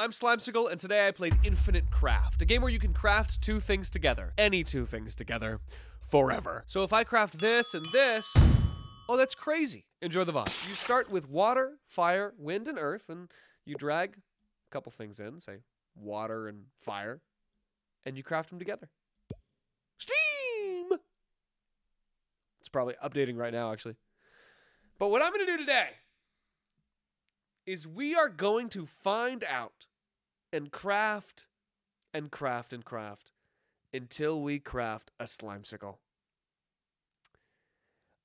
I'm Slimecicle, and today I played Infinite Craft, a game where you can craft two things together. Any two things together. Forever. So if I craft this and this, oh, that's crazy. Enjoy the VOD. You start with water, fire, wind, and earth, and you drag a couple things in, say water and fire, and you craft them together. Steam! It's probably updating right now, actually. But what I'm going to do today is we are going to find out and craft and craft and craft until we craft a slimecicle.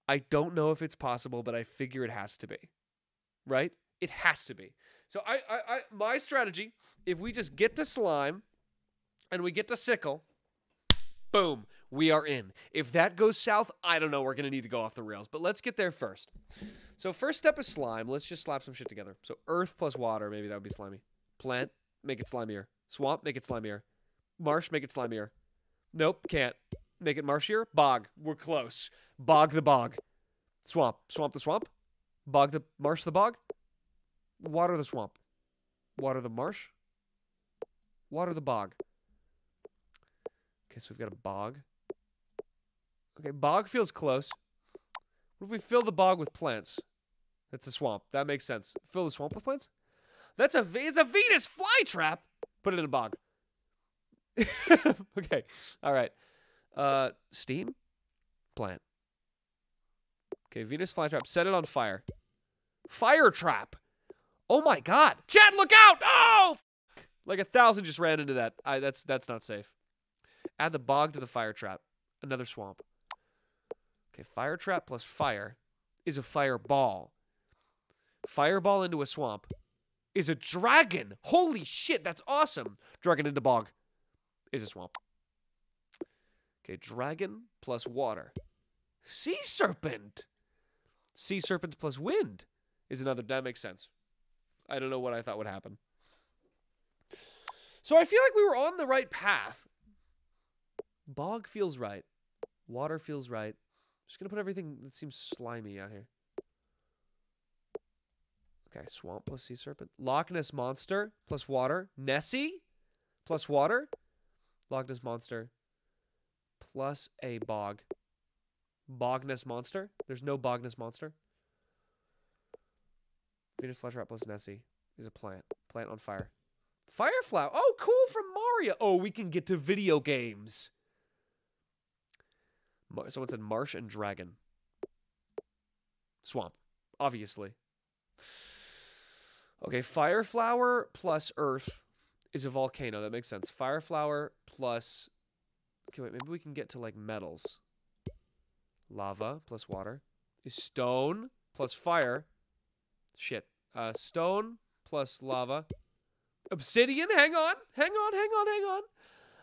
I don't know if it's possible, but I figure it has to be. Right? It has to be. So I, I, I my strategy, if we just get to slime and we get to sickle, boom, we are in. If that goes south, I don't know. We're gonna need to go off the rails. But let's get there first. So first step is slime. Let's just slap some shit together. So earth plus water, maybe that would be slimy. Plant, make it slimier. Swamp, make it slimier. Marsh, make it slimier. Nope, can't. Make it marshier. Bog, we're close. Bog the bog. Swamp, swamp the swamp. Bog the marsh the bog. Water the swamp. Water the marsh. Water the bog. Okay, so we've got a bog. Okay, bog feels close. What if we fill the bog with plants? That's a swamp. That makes sense. Fill the swamp with plants? That's a it's a Venus flytrap. Put it in a bog. okay. All right. Uh steam? Plant. Okay, Venus flytrap. Set it on fire. Fire trap. Oh my god. Chad, look out! Oh! Like a thousand just ran into that. I that's that's not safe. Add the bog to the fire trap. Another swamp. Okay, fire trap plus fire is a fireball. Fireball into a swamp is a dragon. Holy shit, that's awesome. Dragon in the bog is a swamp. Okay, dragon plus water. Sea serpent. Sea serpent plus wind is another. That makes sense. I don't know what I thought would happen. So I feel like we were on the right path. Bog feels right. Water feels right. I'm Just gonna put everything that seems slimy out here. Okay, swamp plus sea serpent. Loch Ness monster plus water. Nessie plus water. Loch Ness monster plus a bog. Bogness monster. There's no Bogness monster. Venus flytrap plus Nessie is a plant. Plant on fire. Fireflower. Oh, cool from Mario. Oh, we can get to video games. Someone said marsh and dragon. Swamp, obviously. Okay, fireflower plus earth is a volcano. That makes sense. Fireflower plus. Okay, wait. Maybe we can get to like metals. Lava plus water is stone plus fire. Shit. Uh, stone plus lava. Obsidian. Hang on. Hang on. Hang on. Hang on.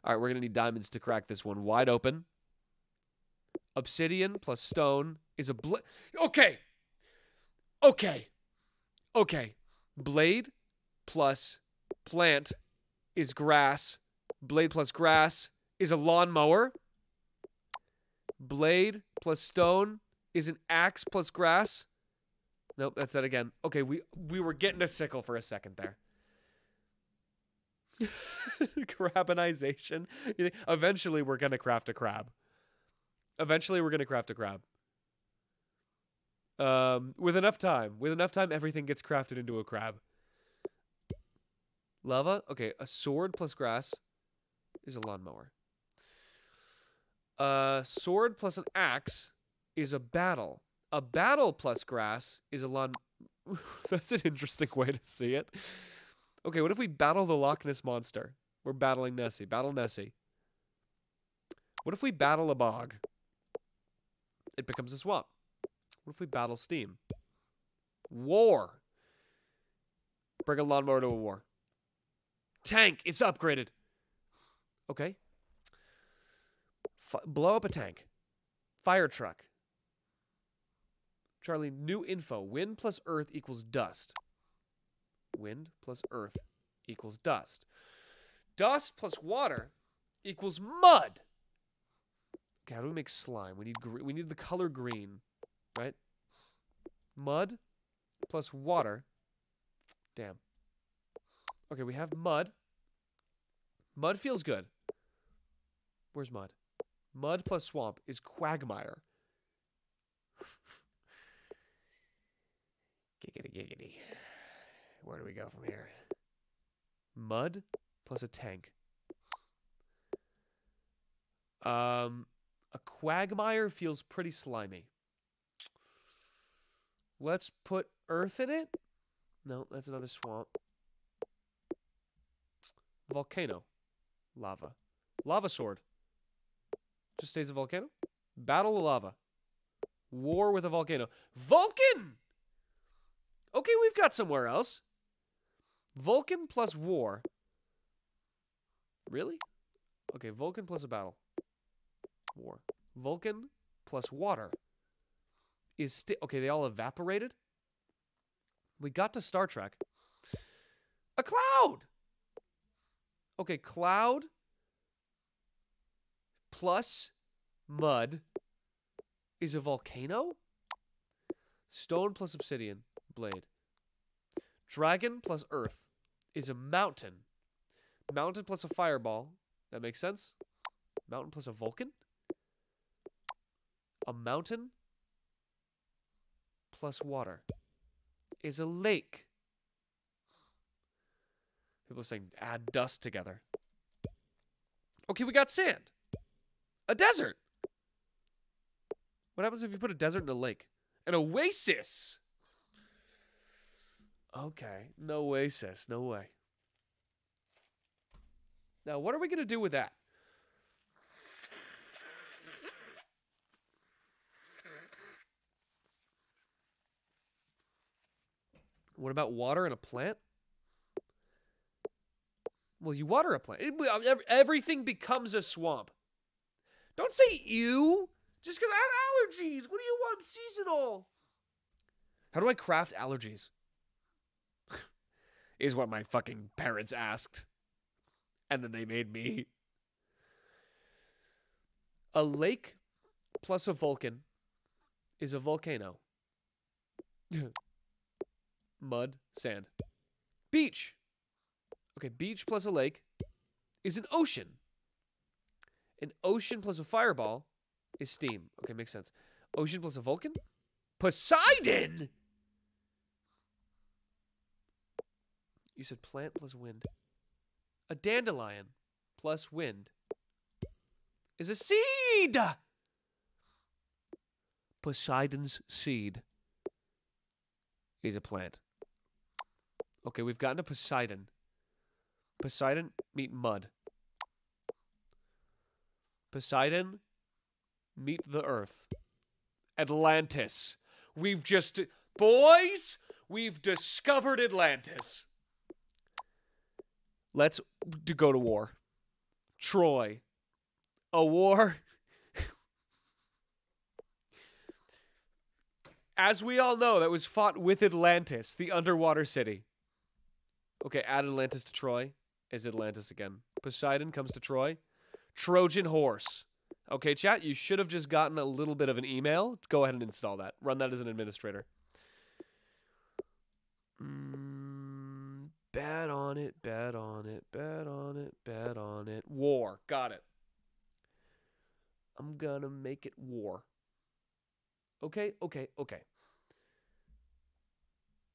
All right, we're gonna need diamonds to crack this one wide open. Obsidian plus stone is a bl- Okay. Okay. Okay. Blade plus plant is grass. Blade plus grass is a lawnmower. Blade plus stone is an axe plus grass. Nope, that's that again. Okay, we we were getting a sickle for a second there. Crabinization. Eventually, we're gonna craft a crab. Eventually, we're gonna craft a crab. Um, with enough time, with enough time, everything gets crafted into a crab. Lava. Okay, a sword plus grass is a lawnmower. A sword plus an axe is a battle. A battle plus grass is a lawn. That's an interesting way to see it. Okay, what if we battle the Loch Ness monster? We're battling Nessie. Battle Nessie. What if we battle a bog? It becomes a swamp. What if we battle steam? War. Bring a lawnmower to a war. Tank. It's upgraded. Okay. F- blow up a tank. Fire truck. Charlie, new info. Wind plus earth equals dust. Wind plus earth equals dust. Dust plus water equals mud. Okay, how do we make slime? We need we need the color green, right? Mud plus water. Damn. Okay, we have mud. Mud feels good. Where's mud? Mud plus swamp is quagmire. giggity giggity. Where do we go from here? Mud plus a tank. Um, a quagmire feels pretty slimy. Let's put earth in it. No, that's another swamp. Volcano. Lava. Lava sword. Just stays a volcano. Battle of lava. War with a volcano. Vulcan! Okay, we've got somewhere else. Vulcan plus war. Really? Okay, Vulcan plus a battle. War. Vulcan plus water is still okay. They all evaporated. We got to Star Trek. A cloud. Okay, cloud plus mud is a volcano. Stone plus obsidian blade. Dragon plus earth is a mountain. Mountain plus a fireball. That makes sense. Mountain plus a Vulcan. A mountain plus water is a lake. People are saying add dust together. Okay, we got sand. A desert. What happens if you put a desert in a lake? An oasis. Okay, no oasis, no way. Now, what are we going to do with that? What about water and a plant? Well, you water a plant. It- everything becomes a swamp. Don't say you. Just because I have allergies. What do you want? Seasonal. How do I craft allergies? is what my fucking parents asked. And then they made me. A lake plus a Vulcan is a volcano. Mud, sand. Beach. Okay, beach plus a lake is an ocean. An ocean plus a fireball is steam. Okay, makes sense. Ocean plus a Vulcan? Poseidon! You said plant plus wind. A dandelion plus wind is a seed! Poseidon's seed is a plant. Okay, we've gotten to Poseidon. Poseidon meet mud. Poseidon meet the earth. Atlantis. We've just boys, we've discovered Atlantis. Let's to go to war. Troy. A war As we all know, that was fought with Atlantis, the underwater city. Okay, add Atlantis to Troy. Is Atlantis again. Poseidon comes to Troy. Trojan horse. Okay, chat, you should have just gotten a little bit of an email. Go ahead and install that. Run that as an administrator. Mm, bet on it, bet on it, bet on it, bet on it. War. Got it. I'm gonna make it war. Okay, okay, okay.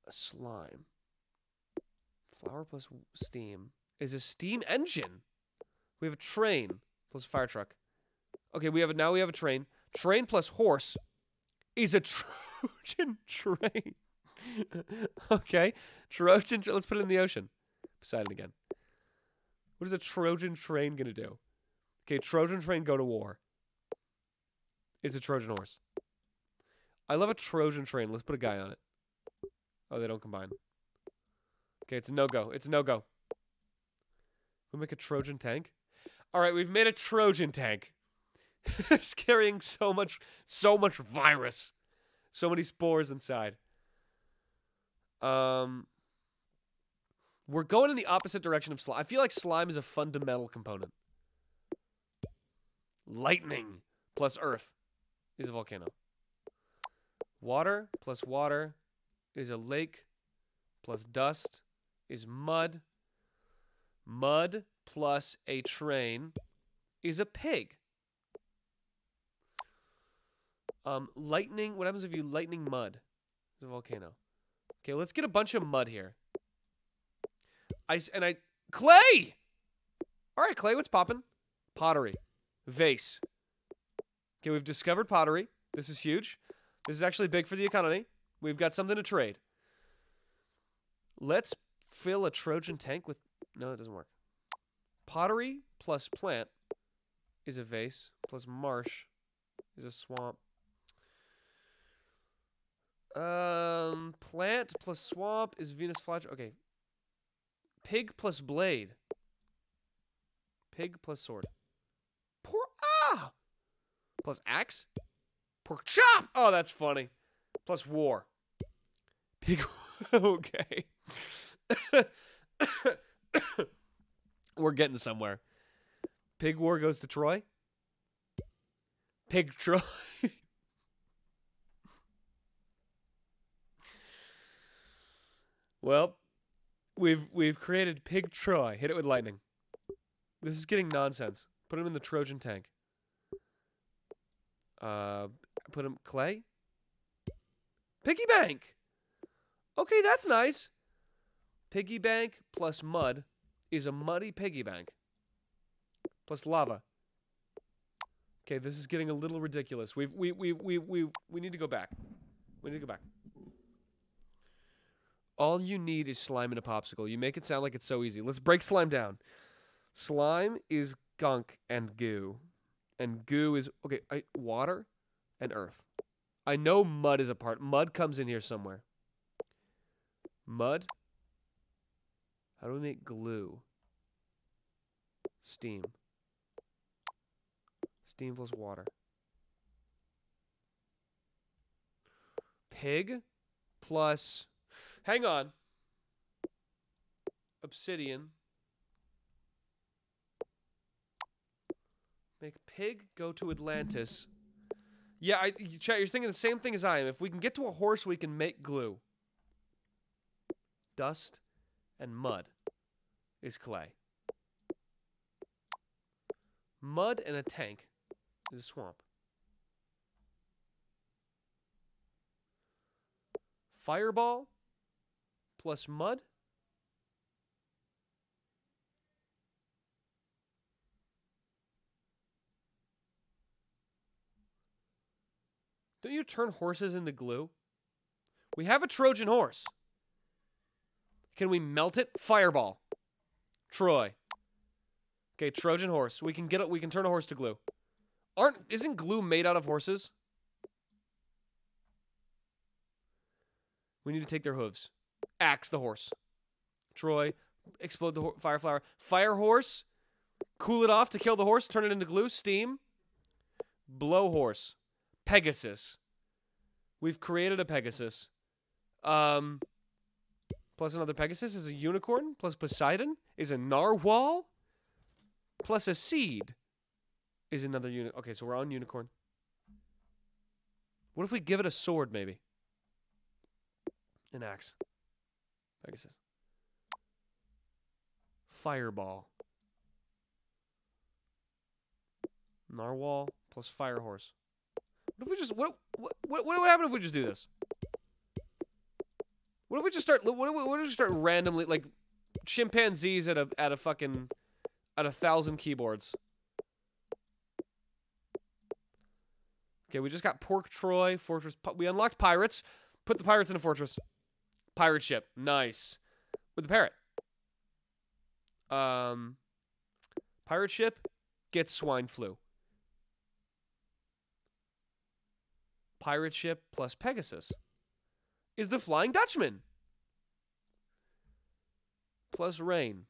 A slime. Flour plus steam is a steam engine. We have a train plus a fire truck. Okay, we have a, now we have a train. Train plus horse is a Trojan train. okay, Trojan. Let's put it in the ocean. Poseidon again. What is a Trojan train gonna do? Okay, Trojan train go to war. It's a Trojan horse. I love a Trojan train. Let's put a guy on it. Oh, they don't combine. Okay, it's a no-go. It's a no-go. We make a Trojan tank. All right, we've made a Trojan tank. it's carrying so much, so much virus, so many spores inside. Um, we're going in the opposite direction of slime. I feel like slime is a fundamental component. Lightning plus earth is a volcano. Water plus water is a lake plus dust is mud Mud plus a train is a pig. Um, lightning. What happens if you lightning mud? It's a volcano. Okay, let's get a bunch of mud here. I and I clay. All right, clay. What's popping? Pottery, vase. Okay, we've discovered pottery. This is huge. This is actually big for the economy. We've got something to trade. Let's fill a Trojan tank with. No, it doesn't work. Pottery plus plant is a vase, plus marsh is a swamp. Um, plant plus swamp is Venus flytrap. Okay. Pig plus blade. Pig plus sword. Poor ah. Plus axe. Pork chop. Oh, that's funny. Plus war. Pig. okay. We're getting somewhere. Pig war goes to Troy. Pig Troy. well, we've we've created Pig Troy. Hit it with lightning. This is getting nonsense. Put him in the Trojan tank. Uh, put him clay. Piggy bank. Okay, that's nice. Piggy bank plus mud is a muddy piggy bank. Plus lava. Okay, this is getting a little ridiculous. We've we we we we we need to go back. We need to go back. All you need is slime and a popsicle. You make it sound like it's so easy. Let's break slime down. Slime is gunk and goo. And goo is okay, I, water and earth. I know mud is a part. Mud comes in here somewhere. Mud. How do we make glue? Steam. Steam plus water. Pig plus. Hang on. Obsidian. Make pig go to Atlantis. Yeah, I, chat, you're thinking the same thing as I am. If we can get to a horse, we can make glue. Dust and mud is clay. Mud and a tank is a swamp. Fireball plus mud. Don't you turn horses into glue? We have a Trojan horse. Can we melt it? Fireball. Troy. Okay, Trojan horse. We can get it. We can turn a horse to glue. Aren't isn't glue made out of horses? We need to take their hooves. Axe the horse. Troy, explode the ho- fire flower. Fire horse. Cool it off to kill the horse. Turn it into glue. Steam. Blow horse. Pegasus. We've created a Pegasus. Um, plus another Pegasus is a unicorn. Plus Poseidon is a narwhal. Plus a seed is another uni. Okay, so we're on unicorn. What if we give it a sword, maybe? An axe. Pegasus. Fireball. Narwhal plus fire horse. What if we just what what what, what would happen if we just do this? What if we just start what if we, what if we start randomly like chimpanzees at a at a fucking at a thousand keyboards? Okay, we just got Pork Troy, Fortress. We unlocked pirates. Put the pirates in a fortress. Pirate ship, nice. With the parrot. Um, pirate ship gets swine flu. Pirate ship plus Pegasus is the Flying Dutchman. Plus rain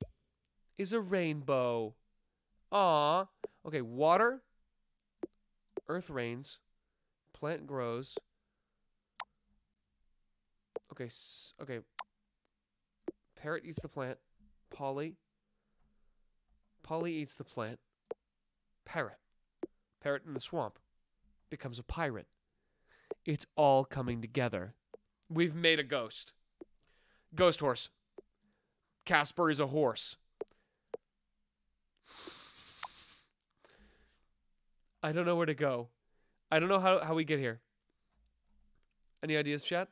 is a rainbow. Ah, okay. Water, earth rains, plant grows. Okay, okay. Parrot eats the plant. Polly. Polly eats the plant. Parrot. Parrot in the swamp becomes a pirate. It's all coming together. We've made a ghost. Ghost horse. Casper is a horse. I don't know where to go. I don't know how, how we get here. Any ideas, chat?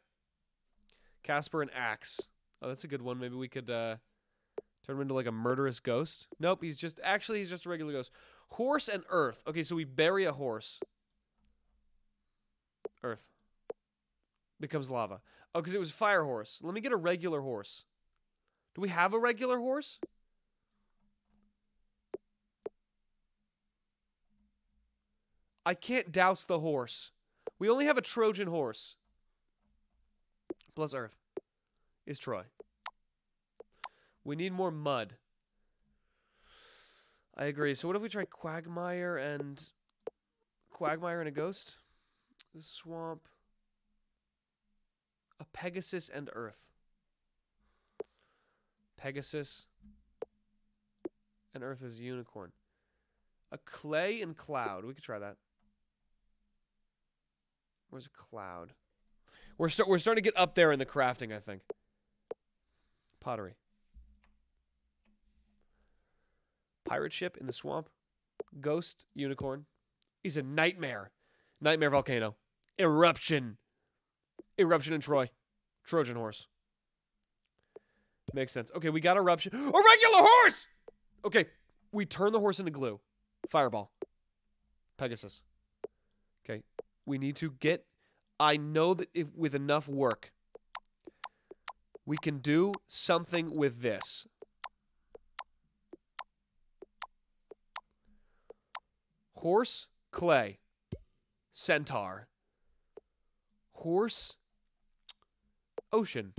Casper and Axe. Oh, that's a good one. Maybe we could uh, turn him into like a murderous ghost. Nope, he's just actually he's just a regular ghost. Horse and Earth. Okay, so we bury a horse. Earth becomes lava. Oh, because it was fire horse. Let me get a regular horse. Do we have a regular horse? I can't douse the horse. We only have a Trojan horse. Plus Earth is Troy. We need more mud. I agree. So what if we try Quagmire and Quagmire and a ghost? Swamp. A Pegasus and Earth. Pegasus and Earth is unicorn. A clay and cloud. We could try that. Where's a cloud? We're we're starting to get up there in the crafting, I think. Pottery. Pirate ship in the swamp. Ghost unicorn. He's a nightmare. Nightmare volcano. Eruption. Eruption in Troy. Trojan horse. Makes sense. Okay, we got eruption. A regular horse! Okay, we turn the horse into glue. Fireball. Pegasus. Okay, we need to get. I know that if with enough work, we can do something with this. Horse, clay, centaur. Horse, ocean.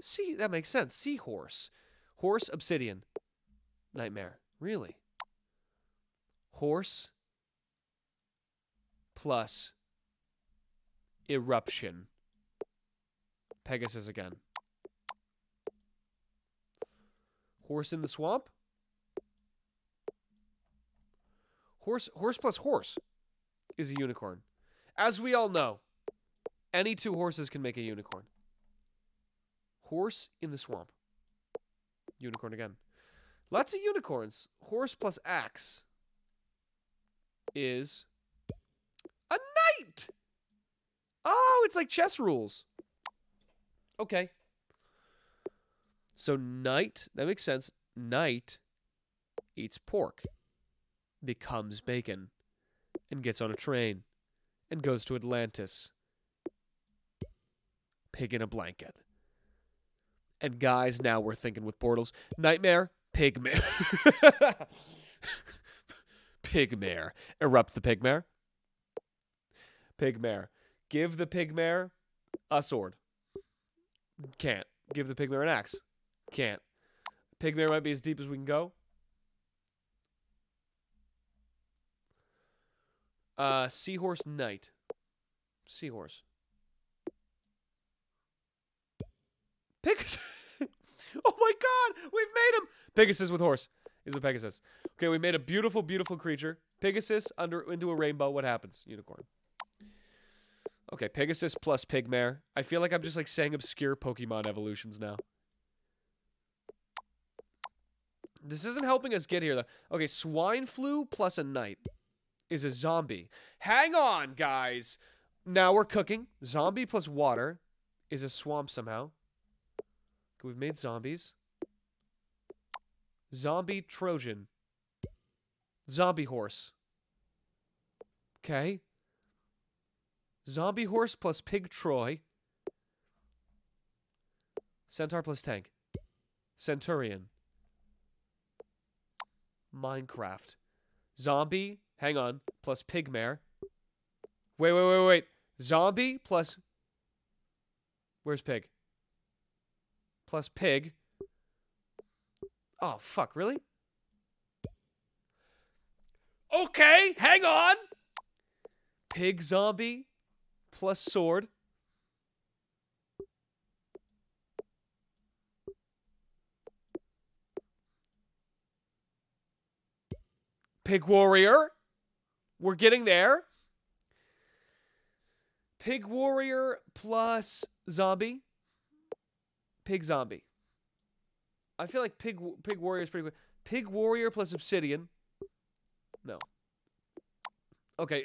See, that makes sense. Seahorse. Horse, obsidian. Nightmare. Really? Horse plus eruption. Pegasus again. Horse in the swamp? Horse horse plus horse is a unicorn. As we all know, any two horses can make a unicorn. Horse in the swamp. Unicorn again. Lots of unicorns. Horse plus axe is a knight. Oh, it's like chess rules. Okay. So knight, that makes sense. Knight eats pork, becomes bacon, and gets on a train and goes to Atlantis. Pig in a blanket. And guys, now we're thinking with portals. Nightmare, pigmare. pigmare. Erupt the pigmare. Pigmare. Give the pigmare a sword. Can't. Give the pigmare an axe. Can't. Pigmare might be as deep as we can go. Uh, seahorse knight. Seahorse. Pegasus. oh my god, we've made him. Pegasus with horse is a Pegasus. Okay, we made a beautiful, beautiful creature. Pegasus under into a rainbow. What happens? Unicorn. Okay, Pegasus plus Pigmare. I feel like I'm just like saying obscure Pokemon evolutions now. This isn't helping us get here though. Okay, swine flu plus a knight is a zombie. Hang on, guys. Now we're cooking. Zombie plus water is a swamp somehow. We've made zombies. Zombie Trojan. Zombie horse. Okay. Zombie horse plus pig Troy. Centaur plus tank. Centurion. Minecraft. Zombie, hang on, plus pigmare. Wait, wait, wait, wait. Zombie plus. Where's pig? Plus pig. Oh, fuck, really? Okay, hang on. Pig zombie plus sword. Pig warrior. We're getting there. Pig warrior plus zombie. Pig zombie. I feel like pig pig warrior is pretty good. Pig warrior plus obsidian. No. Okay.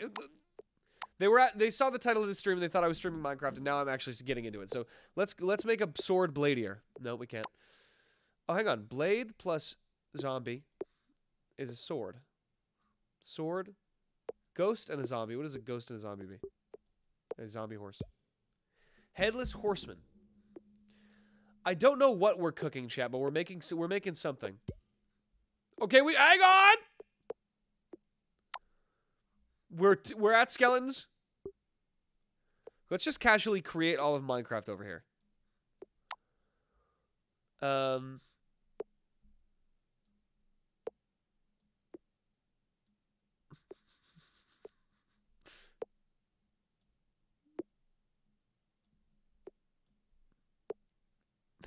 They were at, they saw the title of the stream and they thought I was streaming Minecraft and now I'm actually getting into it. So let's let's make a sword bladier. No, we can't. Oh, hang on. Blade plus zombie is a sword. Sword, ghost and a zombie. What does a ghost and a zombie be? A zombie horse. Headless horseman. I don't know what we're cooking, chat, but we're making we're making something. Okay, we hang on. We're we're at skeletons. Let's just casually create all of Minecraft over here. Um.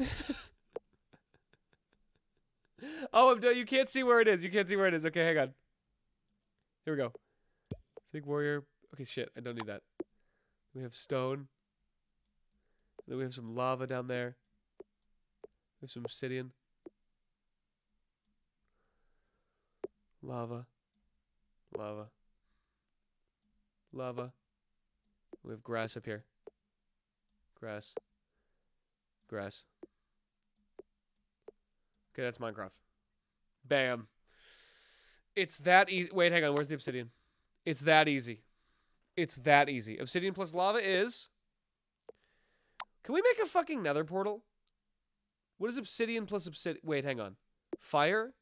oh, I'm, you can't see where it is. You can't see where it is. Okay, hang on. Here we go. Big warrior. Okay, shit. I don't need that. We have stone. Then we have some lava down there. We have some obsidian. Lava. Lava. Lava. We have grass up here. Grass. Grass. Okay, that's Minecraft. Bam. It's that easy. Wait, hang on. Where's the obsidian? It's that easy. It's that easy. Obsidian plus lava is. Can we make a fucking nether portal? What is obsidian plus obsidian? Wait, hang on. Fire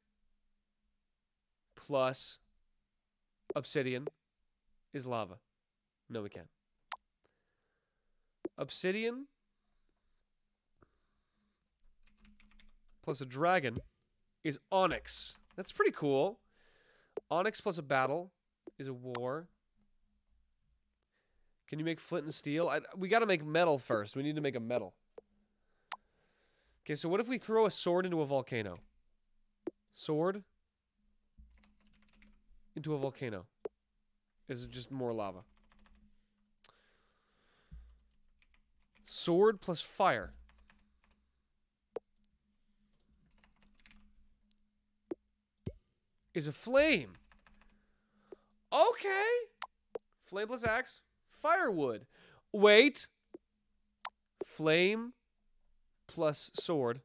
plus obsidian is lava. No, we can't. Obsidian plus a dragon is onyx. That's pretty cool. Onyx plus a battle is a war. Can you make flint and steel? I, we got to make metal first. We need to make a metal. Okay, so what if we throw a sword into a volcano? Sword into a volcano. Is it just more lava? Sword plus fire. Is a flame. Okay. Flameless axe. Firewood. Wait. Flame plus sword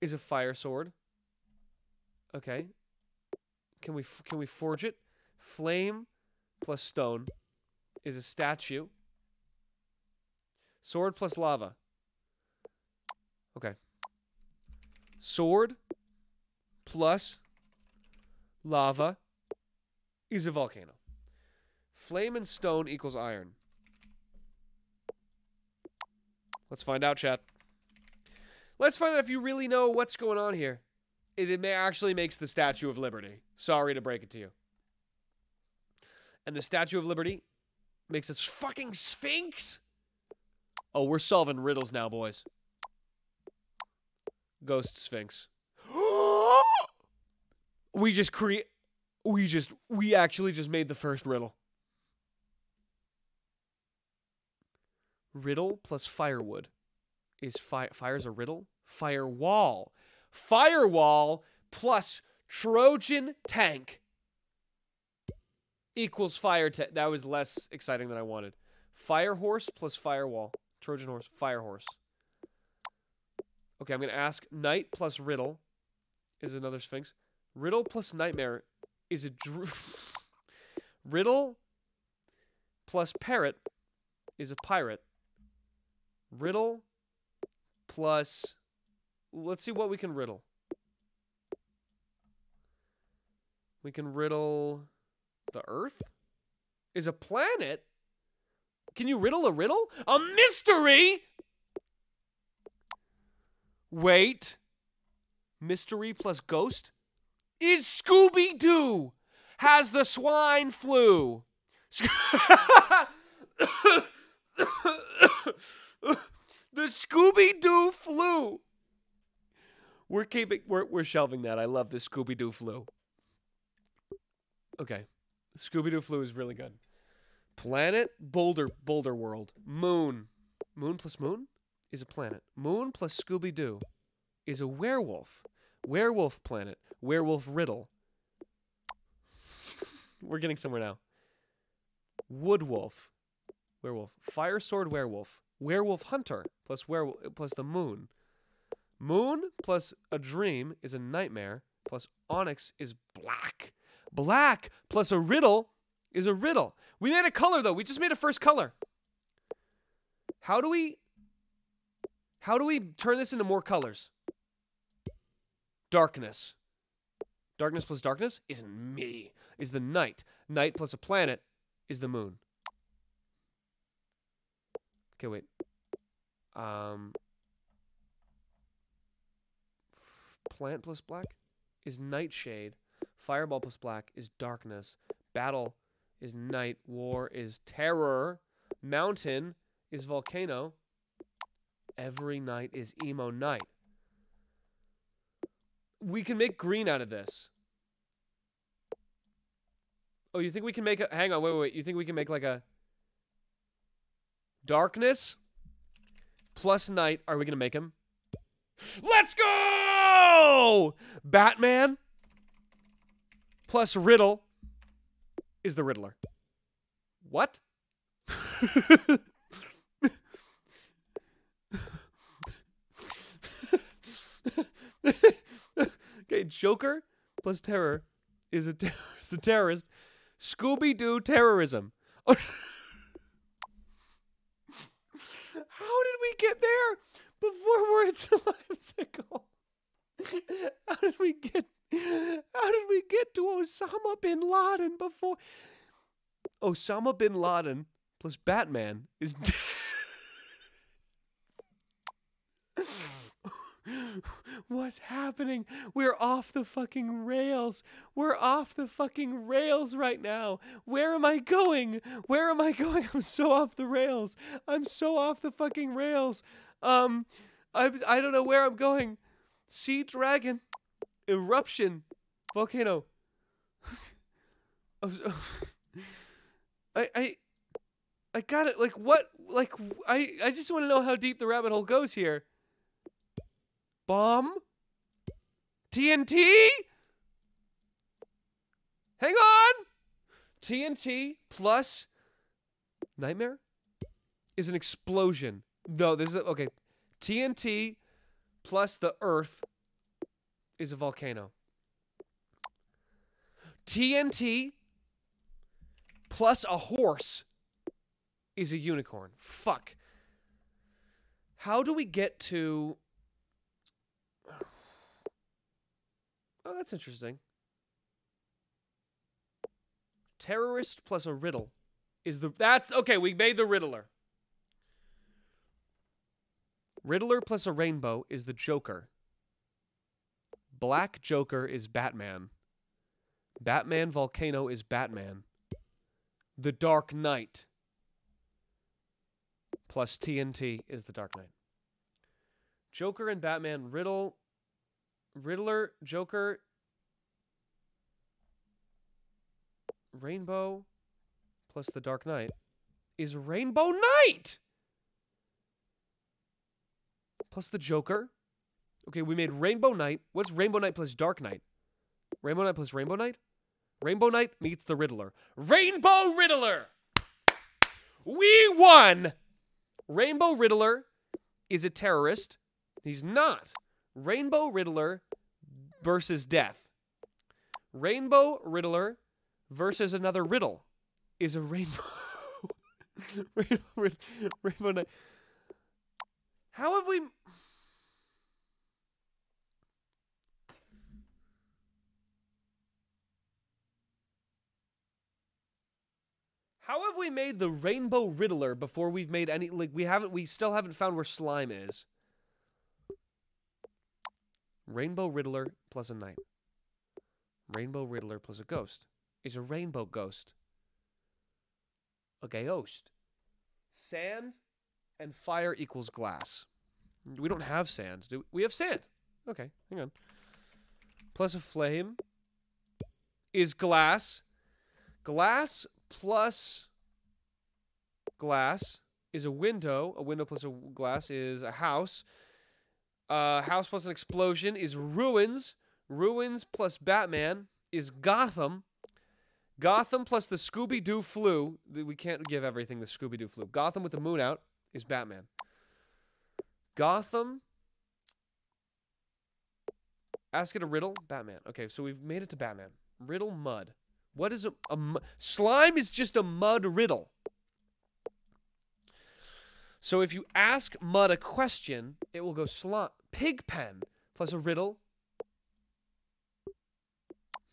is a fire sword. Okay. Can we can we forge it? Flame plus stone is a statue. Sword plus lava. Okay. Sword plus lava is a volcano. Flame and stone equals iron. Let's find out, chat. Let's find out if you really know what's going on here. It, it may actually makes the Statue of Liberty. Sorry to break it to you. And the Statue of Liberty makes us fucking Sphinx. Oh, we're solving riddles now, boys. Ghost Sphinx. We just create. We just. We actually just made the first riddle. Riddle plus firewood is fire fire's a riddle. Firewall. Firewall plus Trojan tank equals fire. Ta- that was less exciting than I wanted. Fire horse plus firewall. Trojan horse. Fire horse. Okay, I'm gonna ask knight plus riddle is another sphinx. Riddle plus nightmare is a dr- riddle plus parrot is a pirate. Riddle plus let's see what we can riddle. We can riddle the earth is a planet. Can you riddle a riddle? A mystery? Wait. Mystery plus ghost is Scooby Doo has the swine flu. the Scooby Doo flu. We're keeping we're we're shelving that. I love the Scooby Doo flu. Okay. Scooby Doo flu is really good. Planet Boulder Boulder World. Moon. Moon plus moon is a planet. Moon plus Scooby Doo is a werewolf. Werewolf planet. Werewolf riddle. We're getting somewhere now. wood wolf, werewolf, fire sword werewolf, werewolf hunter plus werewolf plus the moon. Moon plus a dream is a nightmare plus onyx is black. Black plus a riddle is a riddle. We made a color though. We just made a first color. How do we how do we turn this into more colors? Darkness. Darkness plus darkness is me. Is the night. Night plus a planet is the moon. Okay, wait. Um plant plus black is nightshade. Fireball plus black is darkness. Battle is night. War is terror. Mountain is volcano. Every night is emo night. We can make green out of this. Oh, you think we can make a. Hang on, wait, wait, wait. You think we can make like a. Darkness plus night. Are we going to make him? Let's go! Batman plus Riddle is the Riddler. What? okay, Joker plus terror is a, ter- is a terrorist. Scooby Doo terrorism. How did we get there before we're at Limesicle? How did we get? How did we get to Osama bin Laden before? Osama bin Laden plus Batman is. What's happening? We're off the fucking rails. We're off the fucking rails right now. Where am I going? Where am I going? I'm so off the rails. I'm so off the fucking rails. Um, I I don't know where I'm going. Sea dragon, eruption, volcano. Oh. I I I got it. Like what? Like I I just want to know how deep the rabbit hole goes here. Bomb? TNT? Hang on! TNT plus Nightmare is an explosion. No, this is okay. TNT plus the Earth is a volcano. TNT plus a horse is a unicorn. Fuck. How do we get to Oh, that's interesting. Terrorist plus a riddle is the that's okay, we made the Riddler. Riddler plus a rainbow is the Joker. Black Joker is Batman. Batman Volcano is Batman. The Dark Knight plus TNT is the Dark Knight. Joker and Batman Riddle Riddler, Joker, Rainbow plus the Dark Knight is Rainbow Knight plus the Joker. Okay, we made Rainbow Knight. What's Rainbow Knight plus Dark Knight? Rainbow Knight plus Rainbow Knight? Rainbow Knight meets the Riddler. Rainbow Riddler! We won! Rainbow Riddler is a terrorist. He's not. Rainbow Riddler versus Death. Rainbow Riddler versus another riddle is a rainbow. rainbow, rainbow Knight. How have we? How have we made the Rainbow Riddler before we've made any like we haven't we still haven't found where slime is? Rainbow Riddler plus a knight. Rainbow Riddler plus a ghost is a rainbow ghost. A ghost. Sand and fire equals glass. We don't have sand. Do we have sand? Okay, hang on. Plus a flame is glass. Glass plus glass is a window. A window plus a glass is a house. Uh, house plus an explosion is ruins. Ruins plus Batman is Gotham. Gotham plus the Scooby Doo flu. We can't give everything the Scooby Doo flu. Gotham with the moon out is Batman. Gotham. Ask it a riddle. Batman. Okay, so we've made it to Batman. Riddle mud. What is a, a slime? Is just a mud riddle. So if you ask mud a question, it will go slime. Pigpen plus a riddle.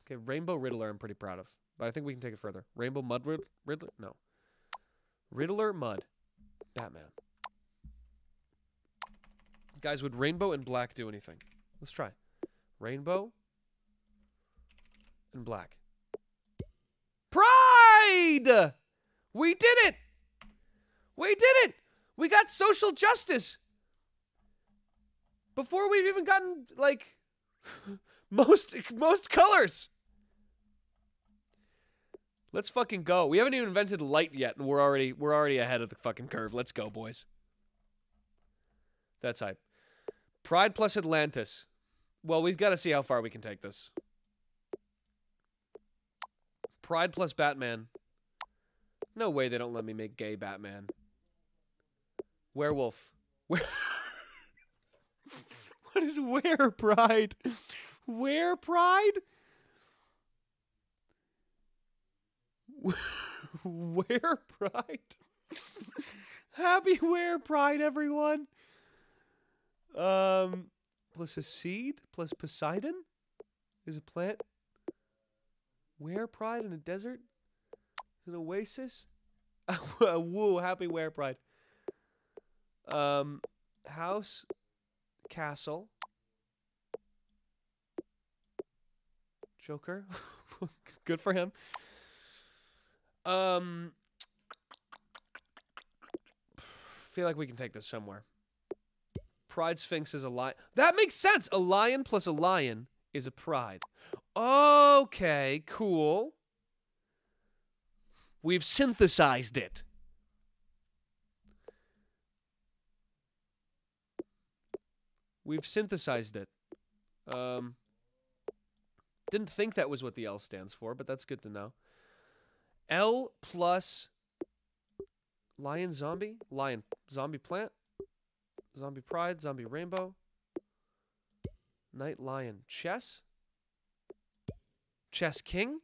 Okay, Rainbow Riddler. I'm pretty proud of, but I think we can take it further. Rainbow Mud Rid- Riddler. No. Riddler Mud. Batman. Guys, would rainbow and black do anything? Let's try. Rainbow and black. Pride! We did it! We did it! We got social justice! Before we've even gotten, like, most most colors. Let's fucking go. We haven't even invented light yet, and we're already we're already ahead of the fucking curve. Let's go, boys. That's hype. Pride plus Atlantis. Well, we've got to see how far we can take this. Pride plus Batman. No way they don't let me make gay Batman. Werewolf. What is where pride? Where pride? Where pride? Happy where pride, everyone. Um, plus a seed plus Poseidon is a plant. Where pride in a desert? Is an oasis? Woo! Happy where pride. Um, house, castle. Joker. Good for him. Um feel like we can take this somewhere. Pride Sphinx is a lion. That makes sense. A lion plus a lion is a pride. Okay, cool. We've synthesized it. We've synthesized it. Um, didn't think that was what the L stands for, but that's good to know. L plus lion zombie, lion zombie plant, zombie pride, zombie rainbow, night lion, chess, chess king,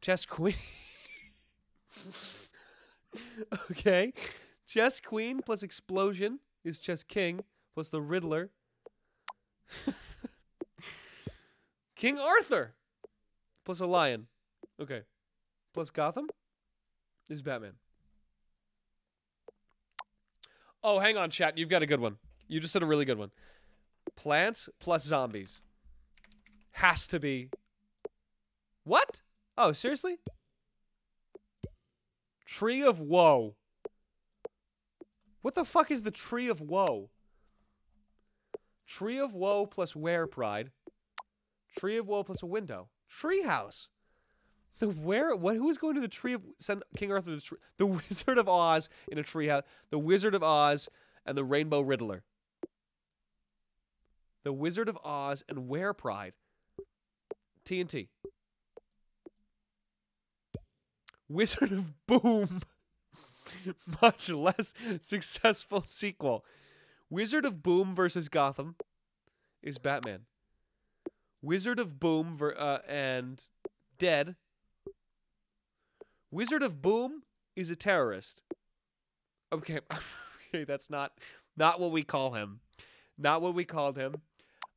chess queen. okay, chess queen plus explosion is chess king plus the Riddler. King Arthur plus a lion. Okay. Plus Gotham is Batman. Oh, hang on, chat. You've got a good one. You just said a really good one. Plants plus zombies. Has to be. What? Oh, seriously? Tree of Woe. What the fuck is the Tree of Woe? Tree of Woe plus Were Pride. Tree of Woe plus a window. Treehouse. The where? What? Who is going to the tree of send King Arthur? The, tree, the Wizard of Oz in a treehouse. The Wizard of Oz and the Rainbow Riddler. The Wizard of Oz and Were Pride. TNT. Wizard of Boom. Much less successful sequel. Wizard of Boom versus Gotham is Batman. Wizard of Boom ver- uh, and Dead. Wizard of Boom is a terrorist. Okay, okay, that's not not what we call him. Not what we called him.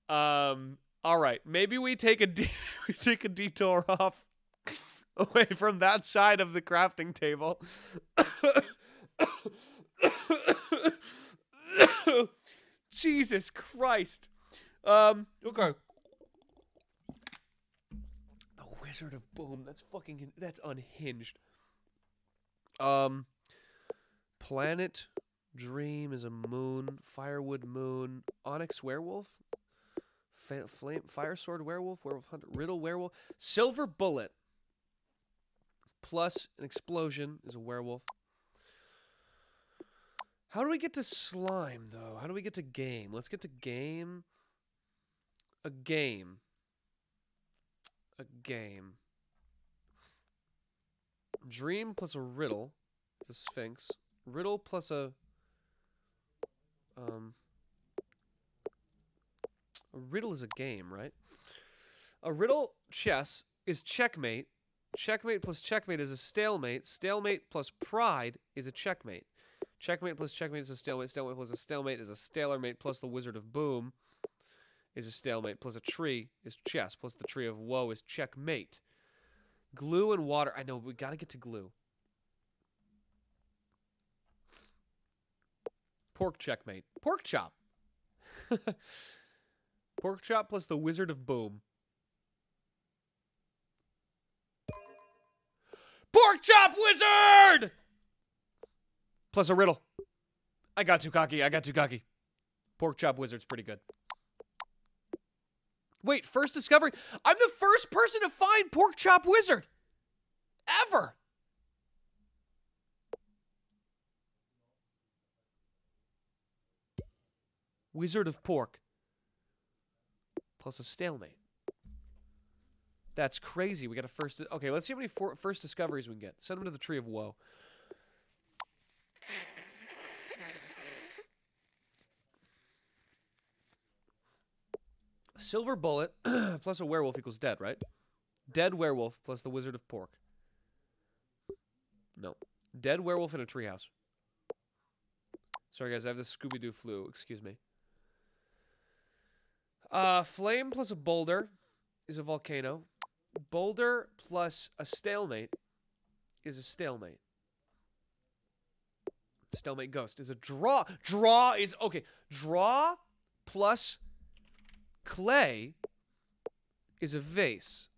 Um, all right, maybe we take a de- we take a detour off away from that side of the crafting table. Jesus Christ. Um, okay. The Wizard of Boom. That's fucking that's unhinged. Um Planet Dream is a moon, Firewood Moon, Onyx Werewolf, Fa- Flame Fire Sword Werewolf, Werewolf Hunter, Riddle Werewolf, Silver Bullet plus an explosion is a werewolf. How do we get to slime though? How do we get to game? Let's get to game. A game. A game. Dream plus a riddle a sphinx. Riddle plus a um a riddle is a game, right? A riddle chess is checkmate. Checkmate plus checkmate is a stalemate. Stalemate plus pride is a checkmate. Checkmate plus checkmate is a stalemate. Stalemate plus a stalemate is a stalemate plus the wizard of boom is a stalemate plus a tree is chess plus the tree of woe is checkmate. Glue and water. I know we got to get to glue. Pork checkmate. Pork chop. Pork chop plus the wizard of boom. Pork chop wizard! Plus a riddle. I got too cocky. I got too cocky. Pork chop wizard's pretty good. Wait, first discovery? I'm the first person to find pork chop wizard ever. Wizard of pork plus a stalemate. That's crazy. We got a first. Okay, let's see how many first discoveries we can get. Send them to the tree of woe. Silver bullet plus a werewolf equals dead, right? Dead werewolf plus the wizard of pork. No. Dead werewolf in a treehouse. Sorry, guys. I have the Scooby Doo flu. Excuse me. Uh, flame plus a boulder is a volcano. Boulder plus a stalemate is a stalemate. Stalemate ghost is a draw. Draw is okay. Draw plus clay is a vase.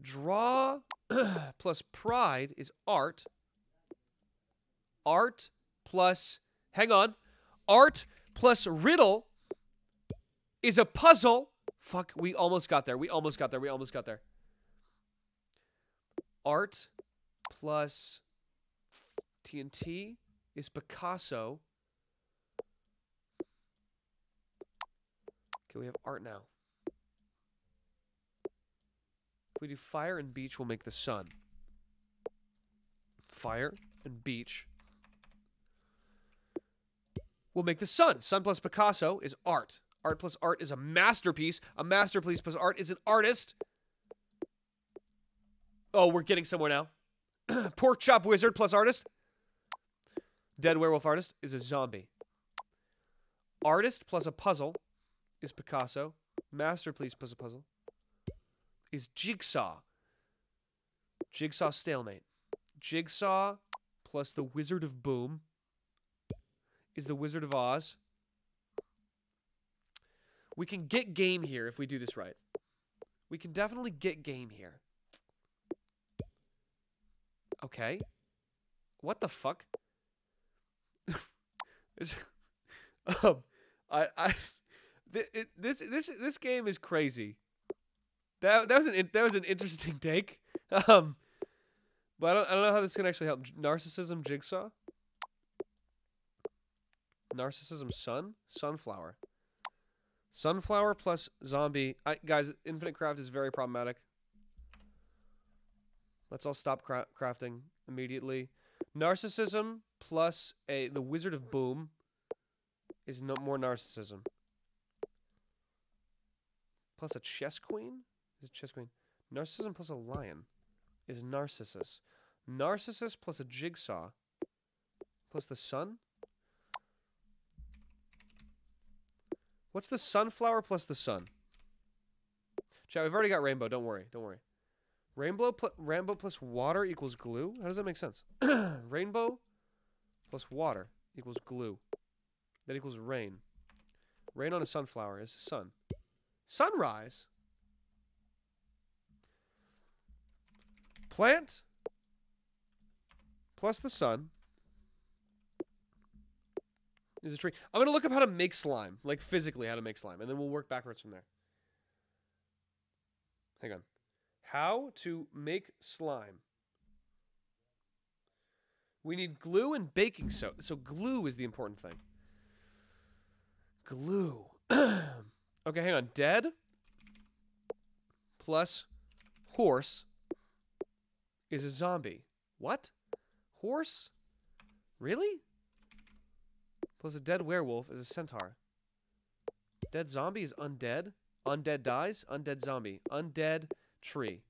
Draw plus pride is art. Art plus, hang on, art plus riddle is a puzzle. Fuck, we almost got there. We almost got there. We almost got there. Art plus TNT is Picasso. We have art now. If we do fire and beach, we'll make the sun. Fire and beach. We'll make the sun. Sun plus Picasso is art. Art plus art is a masterpiece. A masterpiece plus art is an artist. Oh, we're getting somewhere now. Pork chop wizard plus artist. Dead werewolf artist is a zombie. Artist plus a puzzle is Picasso. Masterpiece plus a puzzle is Jigsaw. Jigsaw stalemate. Jigsaw plus the Wizard of Boom is the Wizard of Oz. We can get game here if we do this right. We can definitely get game here. Okay. What the fuck? um, I I this this this game is crazy. That that was an that was an interesting take. Um, but I don't I don't know how this can actually help. Narcissism jigsaw. Narcissism sun sunflower. Sunflower plus zombie. I, guys, infinite craft is very problematic. Let's all stop cra- crafting immediately. Narcissism plus a the Wizard of Boom is no more narcissism. Plus a chess queen is a chess queen. Narcissism plus a lion is Narcissus. Narcissus plus a jigsaw plus the sun. What's the sunflower plus the sun? Chat, we've already got rainbow. Don't worry. Don't worry. Rainbow, pl- rainbow plus water equals glue? How does that make sense? rainbow plus water equals glue. That equals rain. Rain on a sunflower is the sun. Sunrise. Plant plus the sun is a tree. I'm gonna look up how to make slime, like physically how to make slime, and then we'll work backwards from there. Hang on. How to make slime. We need glue and baking soda. So glue is the important thing. Glue. okay, hang on. Dead plus horse is a zombie. What? Horse? Really? Plus a dead werewolf is a centaur. Dead zombie is undead. Undead dies. Undead zombie. Undead tree.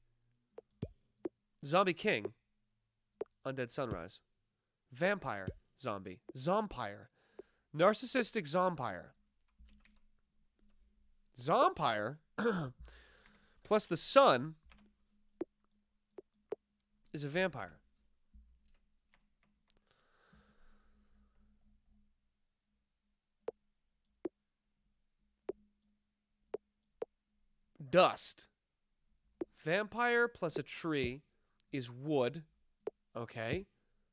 Zombie king. Undead sunrise. Vampire zombie. Zompire. Narcissistic zompire. Zompire plus the sun is a vampire. Dust. Vampire plus a tree is wood. Okay.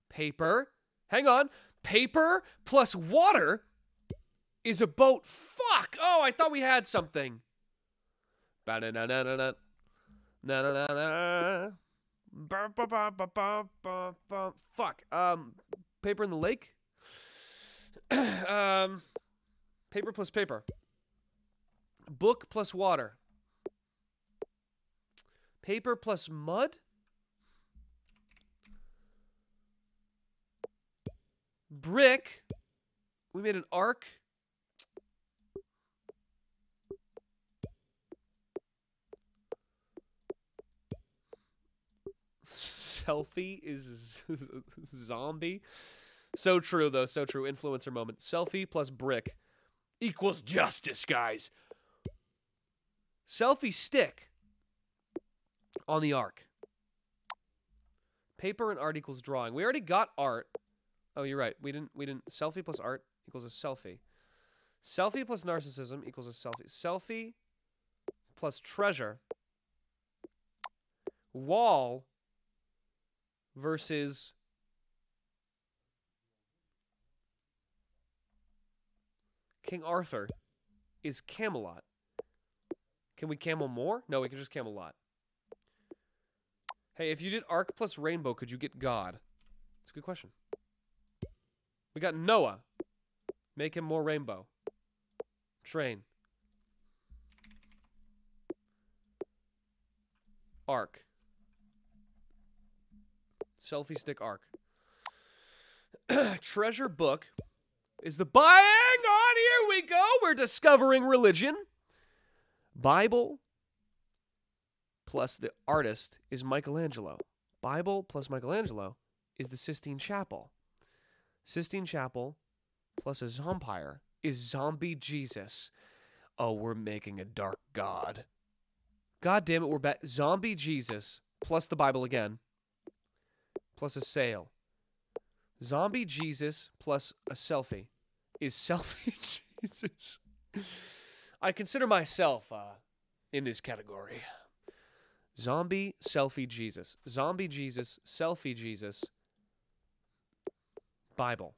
Paper. Hang on. Paper plus water is a boat. Fuck. Oh, I thought we had something. Fuck. Um, paper in the lake. um, paper plus paper. Book plus water. Paper plus mud. Brick. We made an ark. Selfie is zombie. So true though, so true. Influencer moment. Selfie plus brick equals justice, guys. Selfie stick on the ark. Paper and art equals drawing. We already got art. Oh, you're right. We didn't we didn't selfie plus art equals a selfie. Selfie plus narcissism equals a selfie. Selfie plus treasure. Wall versus King Arthur is Camelot. Can we camel more? No, we can just Camelot. Hey, if you did ark plus rainbow, could you get God? It's a good question. We got Noah. Make him more rainbow. Train. Ark. Selfie stick ark. Treasure book is the buying on. Here we go. We're discovering religion. Bible plus the artist is Michelangelo. Bible plus Michelangelo is the Sistine Chapel. Sistine Chapel plus a zombie is Zombie Jesus. Oh, we're making a dark god. God damn it, we're back. Zombie Jesus plus the Bible again plus a sail. Zombie Jesus plus a selfie is selfie Jesus. I consider myself uh, in this category. Zombie selfie Jesus. Zombie Jesus, selfie Jesus. Bible.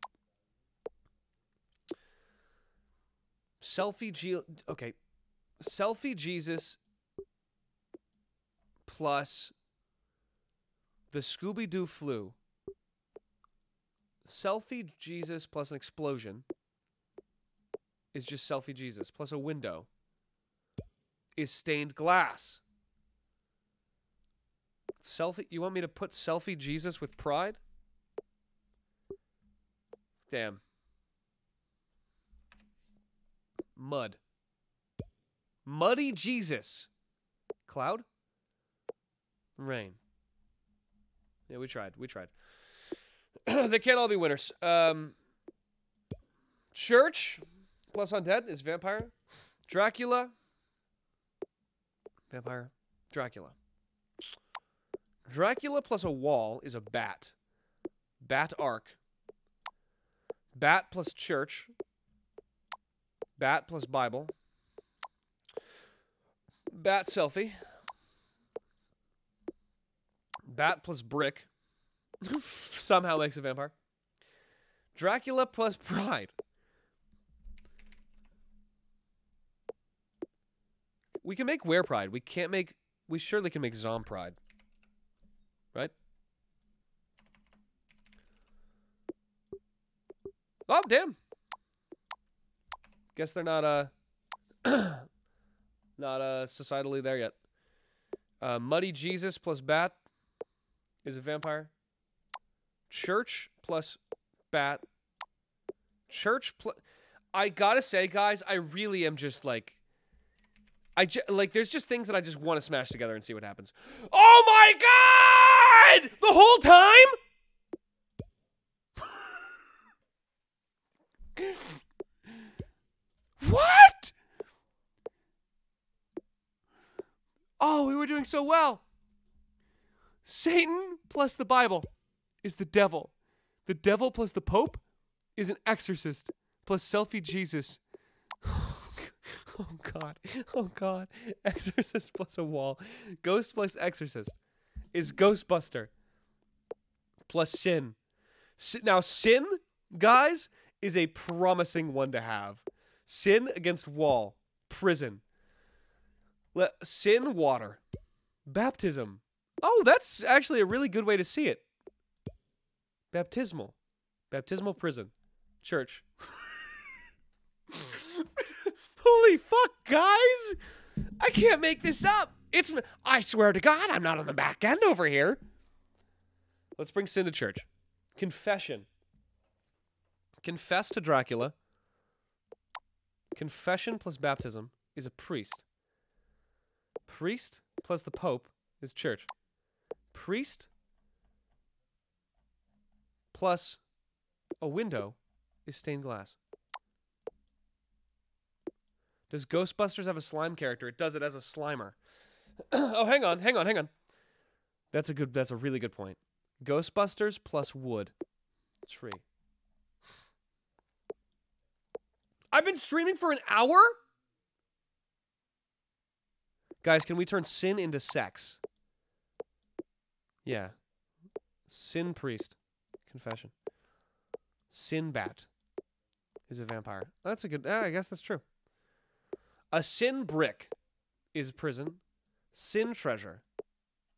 Selfie G okay. Selfie Jesus plus the Scooby Doo flu. Selfie Jesus plus an explosion is just selfie Jesus plus a window is stained glass. Selfie you want me to put selfie Jesus with pride? Damn. Mud. Muddy Jesus. Cloud? Rain. Yeah, we tried. We tried. they can't all be winners. Um, Church plus undead is vampire. Dracula. Vampire. Dracula. Dracula plus a wall is a bat. Bat ark. Bat plus church. Bat plus Bible. Bat selfie. Bat plus brick. Somehow makes a vampire. Dracula plus pride. We can make were pride. We can't make. We surely can make zom pride. Right? Oh damn. Guess they're not uh not uh societally there yet. Uh, Muddy Jesus plus Bat is a vampire. Church plus bat. Church plus. I gotta say, guys, I really am just like. I ju- like. There's just things that I just want to smash together and see what happens. Oh my god! The whole time. what? Oh, we were doing so well. Satan plus the Bible is the devil. The devil plus the Pope is an exorcist plus selfie Jesus. Oh God. Oh God. Exorcist plus a wall. Ghost plus exorcist is Ghostbuster plus sin. Now, sin, guys, is a promising one to have. Sin against wall. Prison. Sin, water. Baptism. Oh, that's actually a really good way to see it. Baptismal. Baptismal prison. Church. Holy fuck, guys! I can't make this up. It's. I swear to God, I'm not on the back end over here. Let's bring sin to church. Confession. Confess to Dracula. Confession plus baptism is a priest. Priest plus the Pope is church. Priest plus a window is stained glass. Does Ghostbusters have a slime character? It does it as a Slimer. oh, hang on, hang on, hang on. That's a good that's a really good point. Ghostbusters plus wood. Tree. I've been streaming for an hour? Guys, can we turn sin into sex? Yeah. Sin priest. Confession. Sin bat is a vampire. That's a good. ah, I guess that's true. A sin brick is prison. Sin treasure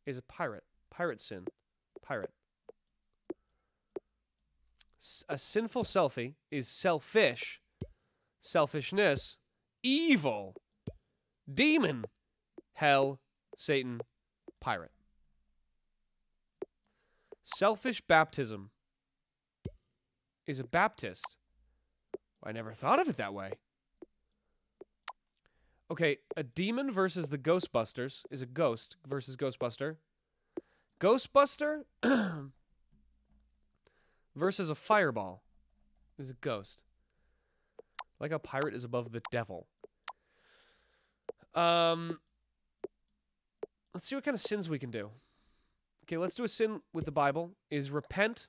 is a pirate. Pirate sin. Pirate. A sinful selfie is selfish. Selfishness. Evil. Demon. Hell. Satan. Pirate. Selfish baptism is a Baptist. I never thought of it that way. Okay, a demon versus the Ghostbusters is a ghost versus Ghostbuster. Ghostbuster versus a fireball is a ghost. Like a pirate is above the devil. Um let's see what kind of sins we can do. Okay, let's do a sin with the Bible is repent.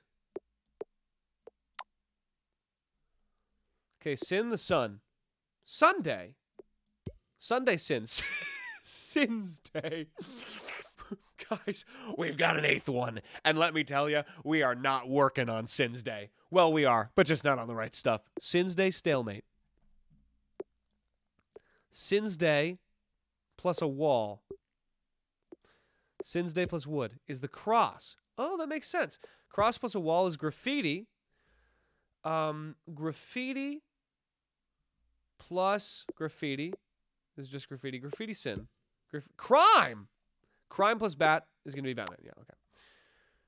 Okay, sin the sun. Sunday. Sunday sins. sins day. Guys, we've got an eighth one. And let me tell you, we are not working on Sins Day. Well, we are, but just not on the right stuff. Sins Day stalemate. Sins Day plus a wall. Sins Day plus wood is the cross. Oh, that makes sense. Cross plus a wall is graffiti. Um, graffiti plus graffiti is just graffiti. Graffiti sin. Graf- crime. Crime plus bat is going to be Batman. Yeah, okay.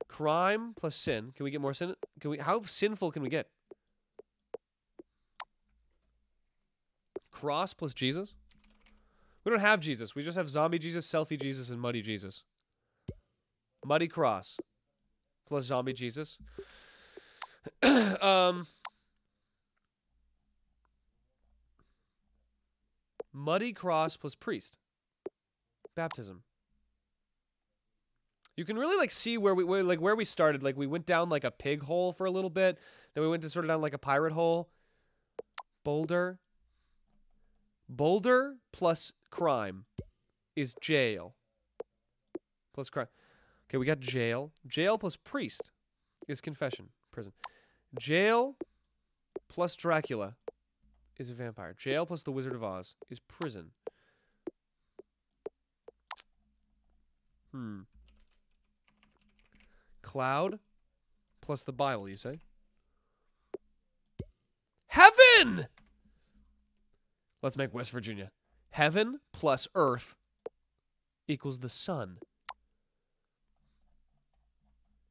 Crime plus sin. Can we get more sin? Can we? How sinful can we get? Cross plus Jesus. We don't have Jesus. We just have zombie Jesus, selfie Jesus, and muddy Jesus. Muddy cross plus zombie Jesus. um. Muddy cross plus priest. Baptism. You can really like see where we where, like where we started. Like we went down like a pig hole for a little bit. Then we went to sort of down like a pirate hole. Boulder. Boulder plus crime is jail. Plus crime. Okay, we got jail. Jail plus priest is confession. Prison. Jail plus Dracula is a vampire. Jail plus the Wizard of Oz is prison. Hmm. Cloud plus the Bible, you say? Heaven! Let's make West Virginia. Heaven plus earth equals the sun.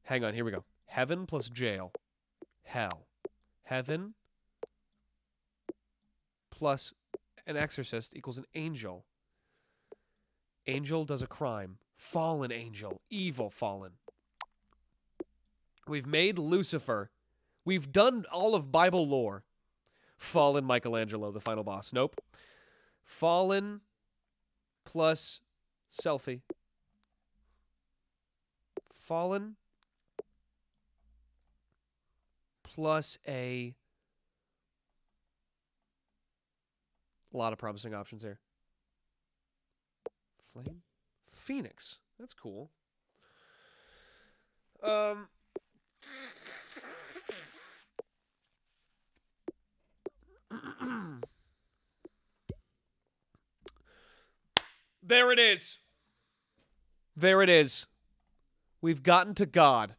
Hang on, here we go. Heaven plus jail. Hell. Heaven plus an exorcist equals an angel. Angel does a crime. Fallen angel. Evil fallen. We've made Lucifer. We've done all of Bible lore. Fallen Michelangelo, the final boss. Nope. Fallen plus selfie. Fallen plus a a lot of promising options here. Flame Phoenix. That's cool. Um There it is. There it is. We've gotten to God.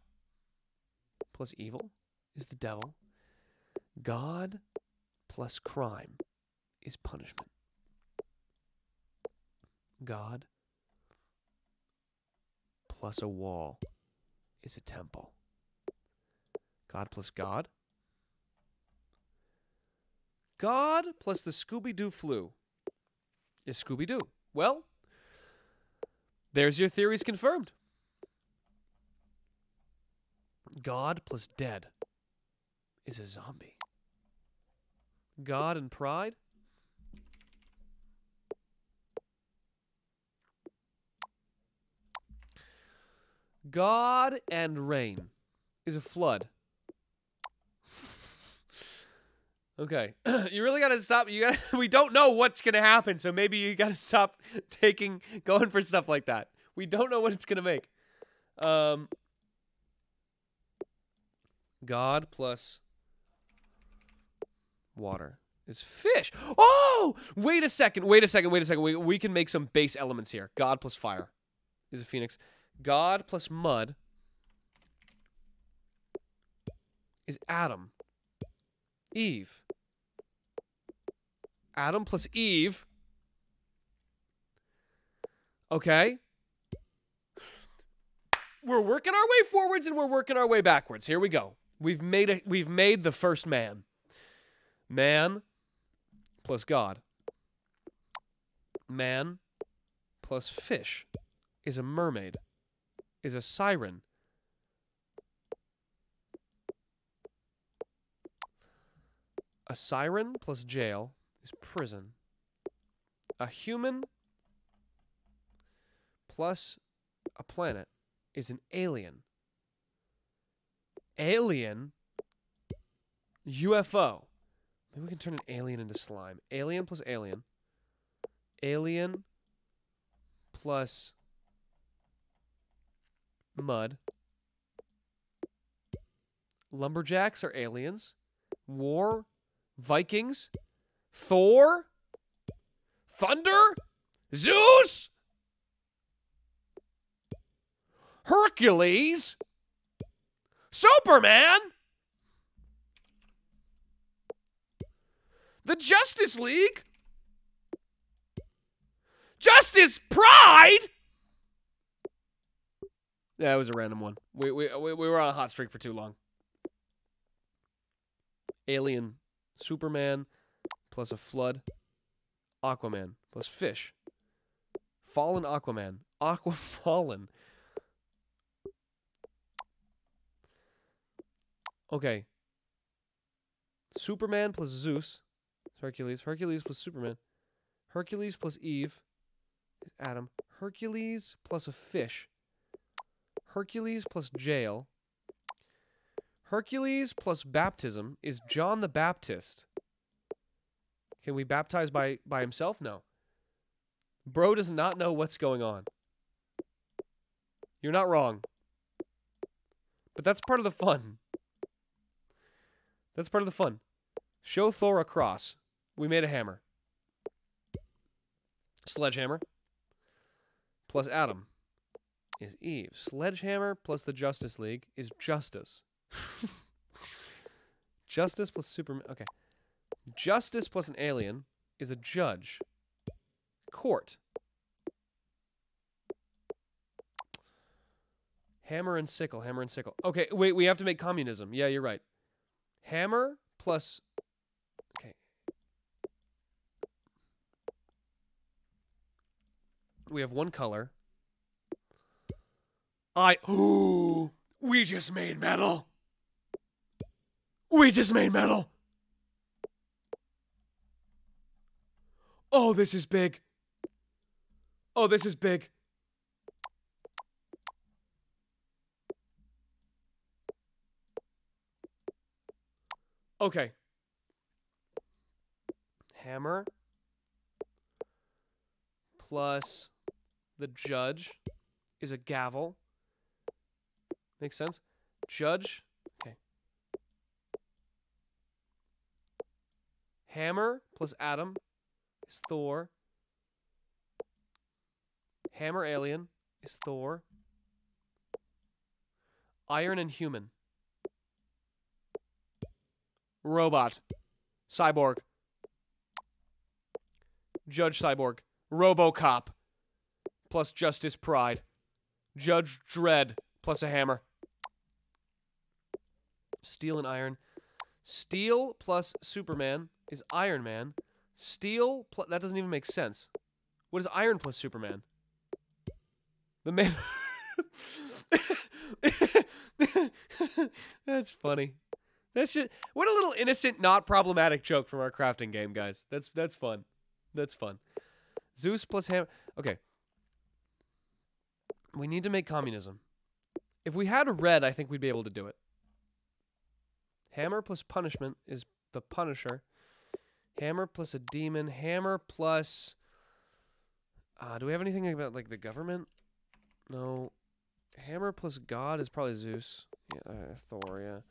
Plus evil is the devil. God plus crime is punishment. God plus a wall is a temple. God plus God. God plus the Scooby Doo flu is Scooby Doo. Well, there's your theories confirmed. God plus dead is a zombie. God and pride? God and rain is a flood. okay. you really got to stop. You got we don't know what's to happen, so maybe you got to stop taking going for stuff like that. We don't know what it's to make. Um God plus water is fish. Oh, wait a second. Wait a second. Wait a second. We, we can make some base elements here. God plus fire is a phoenix. God plus mud is Adam. Eve. Adam plus Eve. Okay. We're working our way forwards and we're working our way backwards. Here we go. We've made a, we've made the first man. Man plus God. Man plus fish is a mermaid, is a siren. A siren plus jail is prison. A human plus a planet is an alien. Alien UFO Maybe we can turn an alien into slime. Alien plus alien. Alien plus mud. Lumberjacks are aliens. War. Vikings. Thor. Thunder. Zeus. Hercules. Superman. The Justice League? Justice Pride? Yeah, it was a random one. We, we, we, we were on a hot streak for too long. Alien, Superman, plus a flood, Aquaman, plus fish. Fallen Aquaman, Aqua Fallen. Okay. Superman plus Zeus Hercules. Hercules plus Superman. Hercules plus Eve is Adam. Hercules plus a fish. Hercules plus jail. Hercules plus baptism is John the Baptist. Can we baptize by, by himself? No. Bro does not know what's going on. You're not wrong. But that's part of the fun. That's part of the fun. Show Thor a cross. We made a hammer. Sledgehammer plus Adam is Eve. Sledgehammer plus the Justice League is Justice. Justice plus Superman. Okay. Justice plus an alien is a judge. Court. Hammer and sickle. Hammer and sickle. Okay, wait. We have to make communism. Yeah, you're right. Hammer plus. Okay. We have one color. I. Ooh, we just made metal. We just made metal. Oh, this is big. Oh, this is big. Okay. Hammer plus the judge is a gavel. Makes sense? Judge. Okay. Hammer plus Adam is Thor. Hammer alien is Thor. Iron and human. Robot. Cyborg. Judge Cyborg. Robocop. Plus Justice Pride. Judge Dredd Plus a hammer. Steel and iron. Steel plus Superman is Iron Man. Steel plus. That doesn't even make sense. What is iron plus Superman? The man. That's funny. That's just what a little innocent, not problematic joke from our crafting game, guys. That's that's fun. That's fun. Zeus plus Ham. Okay. We need to make communism. If we had a red, I think we'd be able to do it. Hammer plus punishment is the Punisher. Hammer plus a demon. Hammer plus. Uh, do we have anything about like the government? No. Hammer plus God is probably Zeus. Yeah, uh, Thor.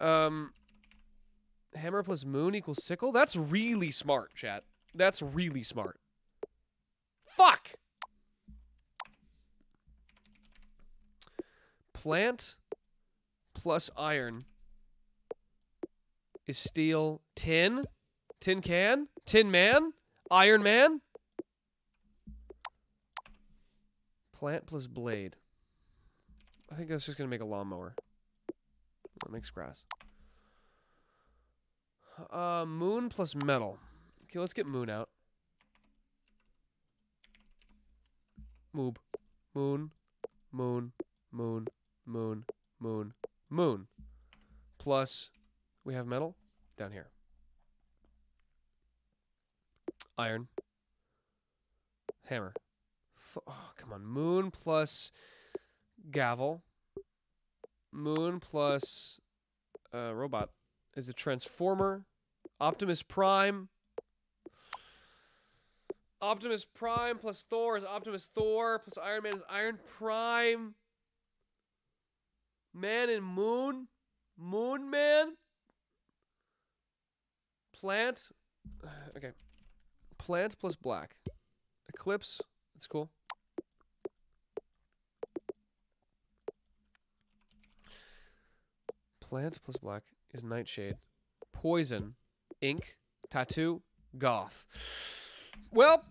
Yeah. Um, hammer plus moon equals sickle. That's really smart, chat. That's really smart. Fuck. Plant plus iron is steel. Tin, tin can, tin man, iron man. Plant plus blade. I think that's just gonna make a lawnmower. That makes grass. Uh, moon plus metal. Okay, let's get moon out. Moob. Moon. Moon. Moon. Moon. Moon. Moon. Plus, we have metal down here. Iron. Hammer. Oh, come on. Moon plus gavel. Moon plus uh, robot is a transformer. Optimus Prime. Optimus Prime plus Thor is Optimus Thor plus Iron Man is Iron Prime. Man and Moon. Moon Man. Plant. Okay. Plant plus black. Eclipse. That's cool. Plant plus black is Nightshade. Poison. Ink. Tattoo. Goth. Well,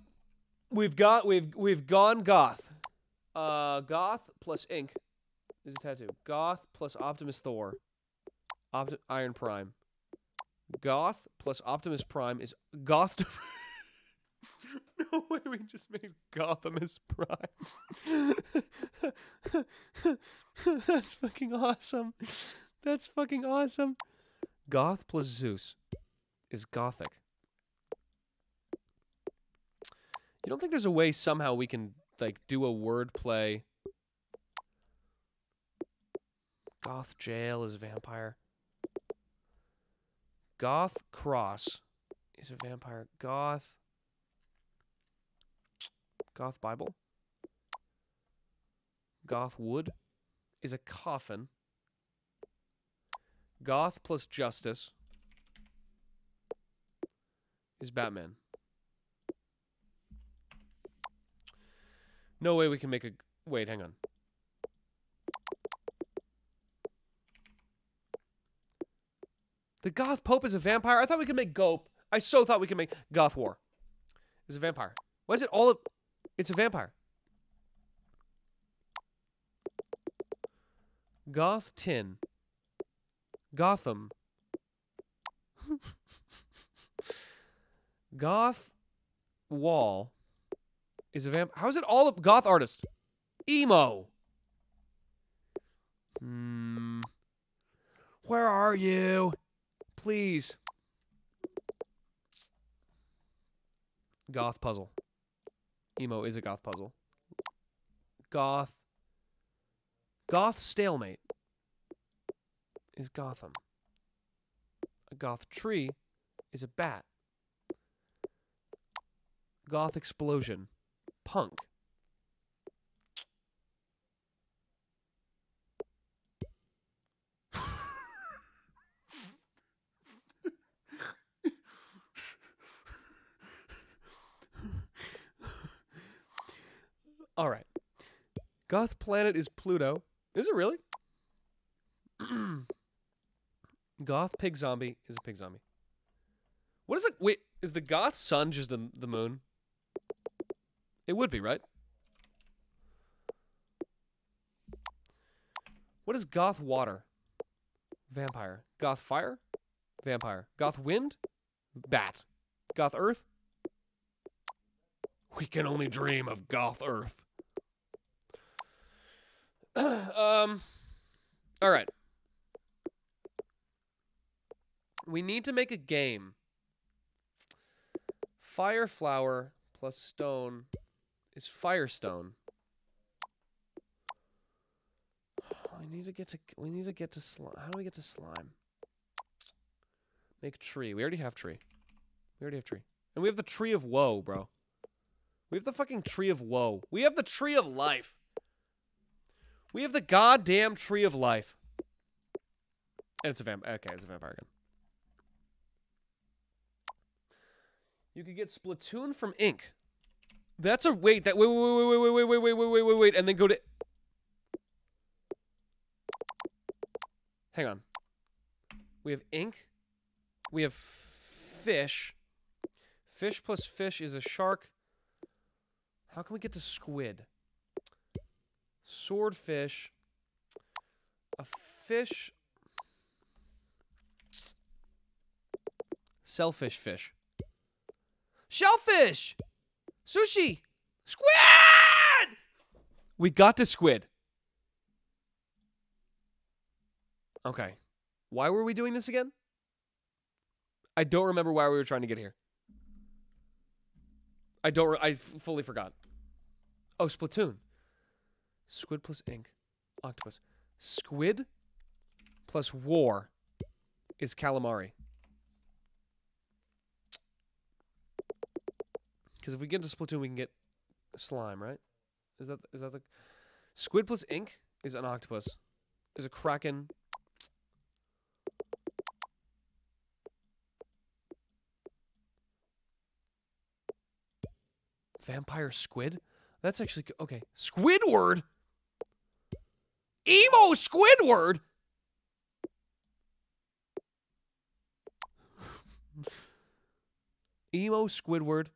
we've got we've we've gone goth. Uh goth plus ink is a tattoo. Goth plus Optimus Thor. Iron Prime. Goth plus Optimus Prime is Goth. no way we just made Gothamus Prime. That's fucking awesome. That's fucking awesome. Goth plus Zeus is Gothic. You don't think there's a way somehow we can like do a word Goth jail is a vampire. Goth cross is a vampire. Goth Goth Bible. Goth wood is a coffin. Goth plus Justice is Batman. No way we can make a. Wait, hang on. The Goth Pope is a vampire? I thought we could make Gope. I so thought we could make Goth War. Is a vampire. Why is it all of. It's a vampire. Goth tin. Gotham. Goth wall is a vamp. How is it all a goth artist? Emo. Hmm. Where are you? Please. Goth puzzle. Emo is a goth puzzle. Goth. Goth stalemate is Gotham. A goth tree is a bat. Goth explosion. Punk. All right. Goth planet is Pluto. Is it really? Goth pig zombie is a pig zombie. What is it? Wait, is the Goth sun just the the moon? It would be, right? What is Goth water? Vampire. Goth fire? Vampire. Goth wind? Bat. Goth earth? We can only dream of Goth earth. um all right. We need to make a game. Fire flower plus stone is firestone. We need to get to we need to get to slime. How do we get to slime? Make tree. We already have tree. We already have tree. And we have the tree of woe, bro. We have the fucking tree of woe. We have the tree of life. We have the goddamn tree of life. And it's a vampire. Okay, it's a vampire again. You could get Splatoon from Ink. That's a wait. That wait, wait, wait, wait, wait, wait, wait, wait, wait, wait, wait, wait, and then go to. Hang on. We have ink. We have fish. Fish plus fish is a shark. How can we get to squid? Swordfish. A fish. Selfish fish. Shellfish! Sushi! Squid! We got to squid. Okay. Why were we doing this again? I don't remember why we were trying to get here. I don't. I fully forgot. Oh, Splatoon. Squid plus ink. Octopus. Squid plus war is calamari. Because if we get into Splatoon, we can get slime, right? Is that is that the squid plus ink is an octopus? Is a kraken? Vampire squid? That's actually okay. Squidward. Emo Squidward. Emo Squidward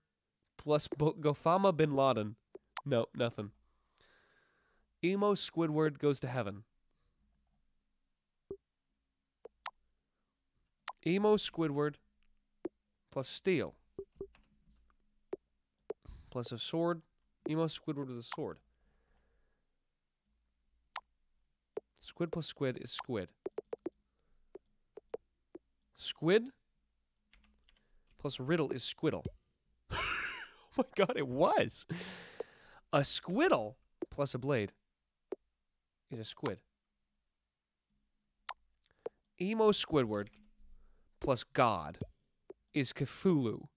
plus Gothama bin Laden. No, nothing. Emo Squidward goes to heaven. Emo Squidward plus steel plus a sword. Emo Squidward with a sword. Squid plus squid is squid. Squid plus riddle is squiddle. oh my god, it was. A squiddle plus a blade is a squid. Emo Squidward plus God is Cthulhu.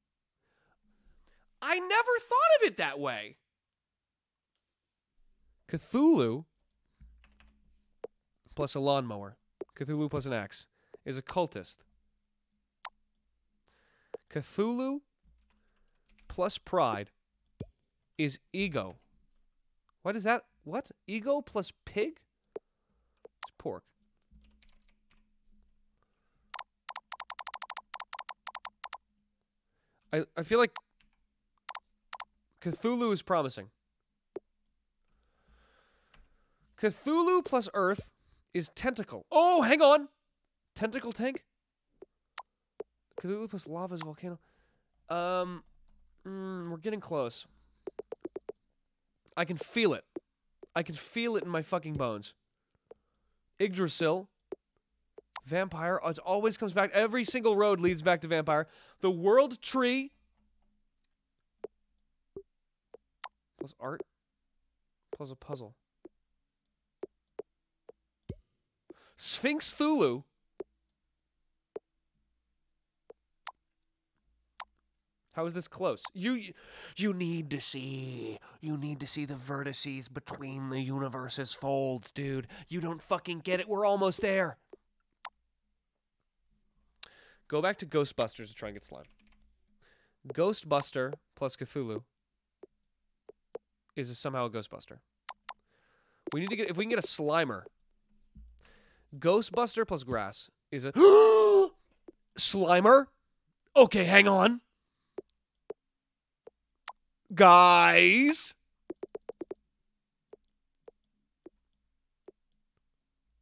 I never thought of it that way. Cthulhu plus a lawnmower. Cthulhu plus an axe is a cultist. Cthulhu plus pride is ego. What is that? What? Ego plus pig? It's pork. I, I feel like Cthulhu is promising. Cthulhu plus Earth is tentacle. Oh, hang on. Tentacle tank? Cthulhu plus lava's volcano. Um, mm, we're getting close. I can feel it. I can feel it in my fucking bones. Yggdrasil. Vampire. It always comes back. Every single road leads back to vampire. The world tree. Plus art. Plus a puzzle. Sphinx Cthulhu. How is this close? You you need to see. You need to see the vertices between the universe's folds, dude. You don't fucking get it. We're almost there. Go back to Ghostbusters to try and get slime. Ghostbuster plus Cthulhu is a, somehow a Ghostbuster. We need to get if we can get a Slimer. Ghostbuster plus grass is a Slimer. Okay, hang on. Guys.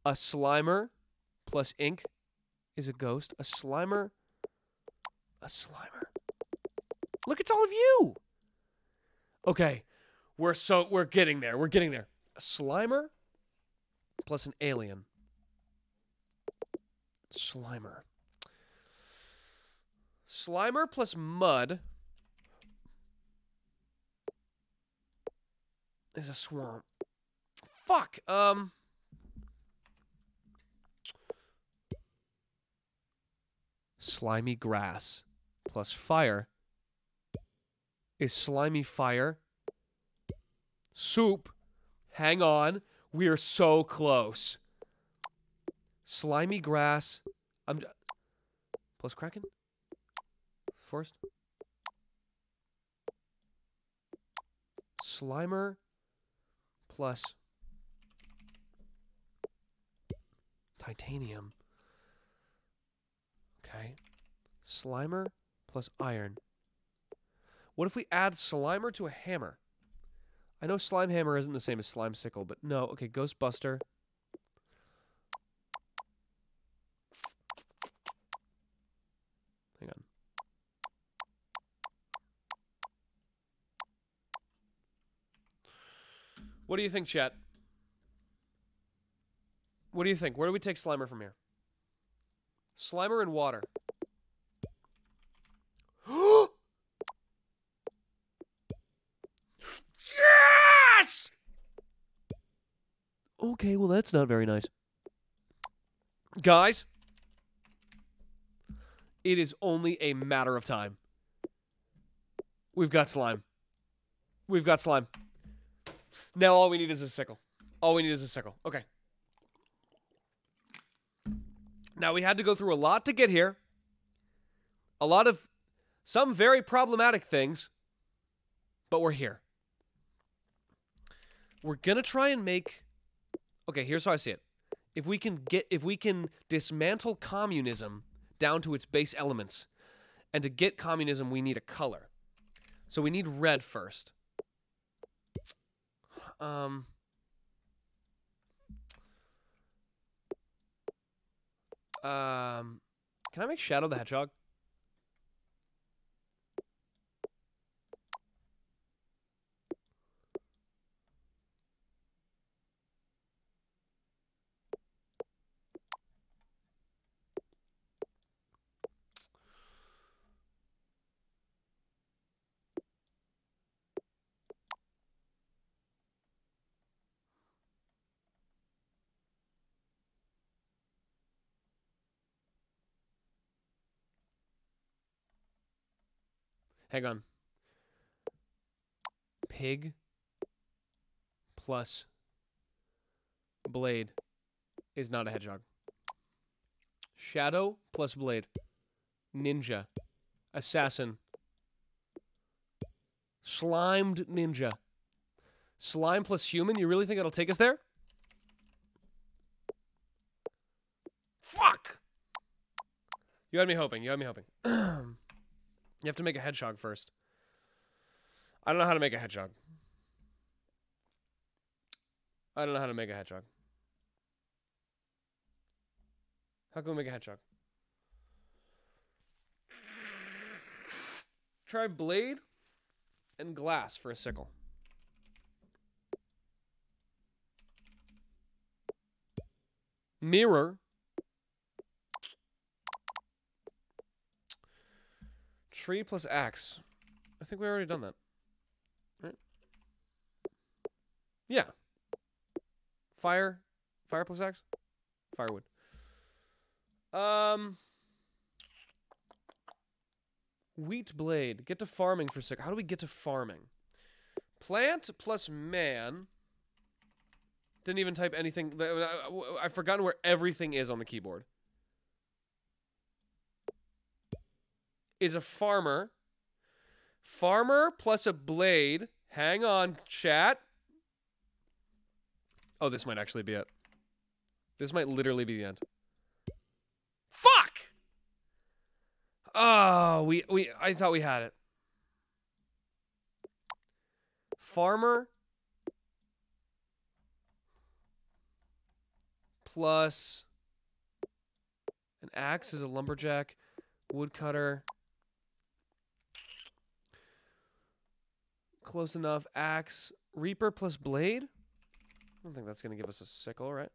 A Slimer plus ink is a ghost. A Slimer. A Slimer. Look, it's all of you. Okay. We're so we're getting there. We're getting there. A Slimer plus an alien. Slimer. Slimer plus mud is a swamp. Fuck. Um. Slimy grass plus fire is slimy fire. Soup. Hang on. We are so close. Slimy grass. I'm plus Kraken. Forest. Slimer plus titanium. Okay. Slimer plus iron. What if we add Slimer to a hammer? I know Slime Hammer isn't the same as Slime Sickle, but no. Okay, Ghostbuster. What do you think, chat? What do you think? Where do we take Slimer from here? Slimer and water. yes! Okay, well, that's not very nice. Guys, it is only a matter of time. We've got slime. We've got slime. Now all we need is a sickle. All we need is a sickle. Okay. Now we had to go through a lot to get here. A lot of some very problematic things, but we're here. We're going to try and make Okay, here's how I see it. If we can get if we can dismantle communism down to its base elements, and to get communism we need a color. So we need red first. Um Um can I make Shadow the Hedgehog? Hang on. Pig plus blade is not a hedgehog. Shadow plus blade. Ninja. Assassin. Slimed ninja. Slime plus human? You really think it'll take us there? Fuck! You had me hoping. You had me hoping. You have to make a hedgehog first. I don't know how to make a hedgehog. I don't know how to make a hedgehog. How can we make a hedgehog? Try blade and glass for a sickle. Mirror. Tree plus axe. I think we already done that. Right? Yeah. Fire. Fire plus axe? Firewood. Um Wheat blade. Get to farming for a sec. How do we get to farming? Plant plus man. Didn't even type anything. I've forgotten where everything is on the keyboard. Is a farmer. Farmer plus a blade. Hang on, chat. Oh, this might actually be it. This might literally be the end. Fuck! Oh, we we I thought we had it. Farmer plus an axe is a lumberjack, woodcutter. Close enough. Axe, reaper plus blade. I don't think that's going to give us a sickle, right?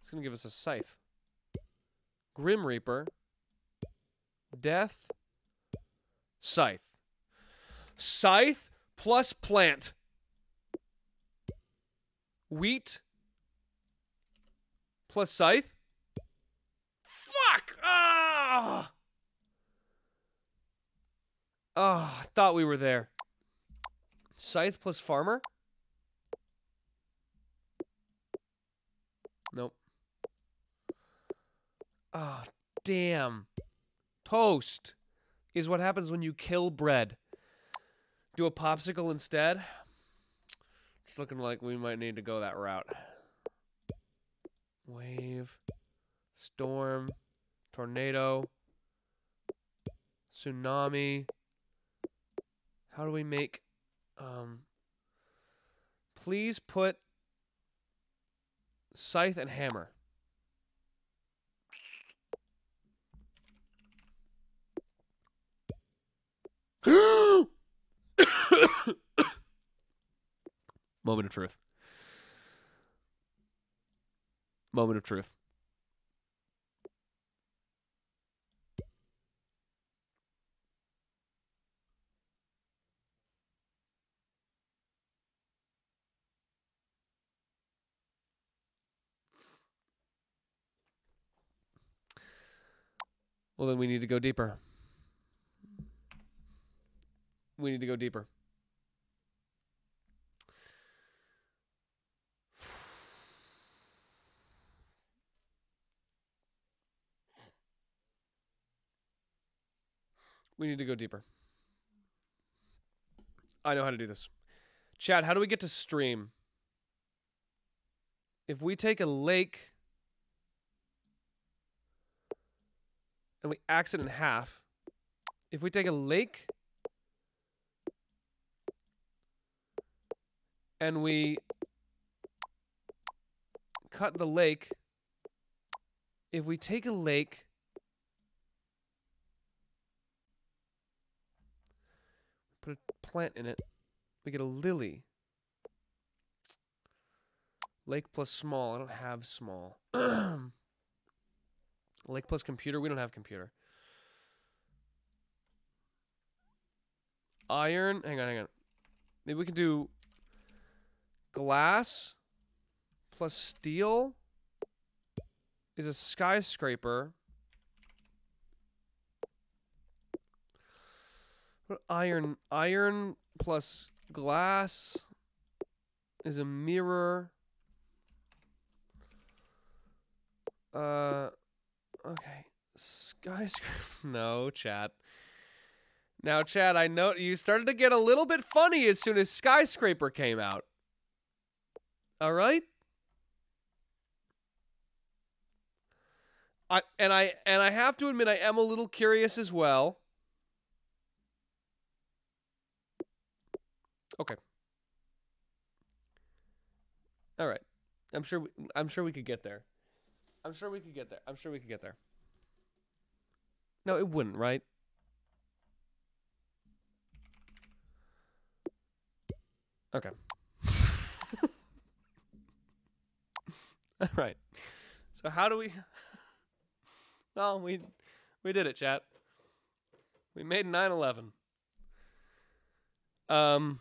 It's going to give us a scythe. Grim Reaper. Death. Scythe. Scythe plus plant. Wheat plus scythe. Fuck! Ah! Oh, thought we were there. Scythe plus farmer? Nope. Oh, damn. Toast is what happens when you kill bread. Do a popsicle instead. It's looking like we might need to go that route. Wave, storm, tornado, tsunami. How do we make um please put scythe and hammer. Moment of truth. Moment of truth. Well, then we need to go deeper. We need to go deeper. We need to go deeper. I know how to do this. Chat, how do we get to stream? If we take a lake and we axe it in half, if we take a lake and we cut the lake, if we take a lake put a plant in it, we get a lily. Lake plus small. I don't have small. Lake plus computer. We don't have computer. Iron. Hang on, hang on. Maybe we can do glass plus steel is a skyscraper. Iron iron plus glass is a mirror. Uh okay. Skyscraper no, chat. Now, chat, I know you started to get a little bit funny as soon as Skyscraper came out. All right? I and I and I have to admit I am a little curious as well. Okay. All right. I'm sure we, I'm sure we could get there. I'm sure we could get there. I'm sure we could get there. No, it wouldn't, right? Okay. All right. So how do we Well, we we did it, chat. We made 9/11. Um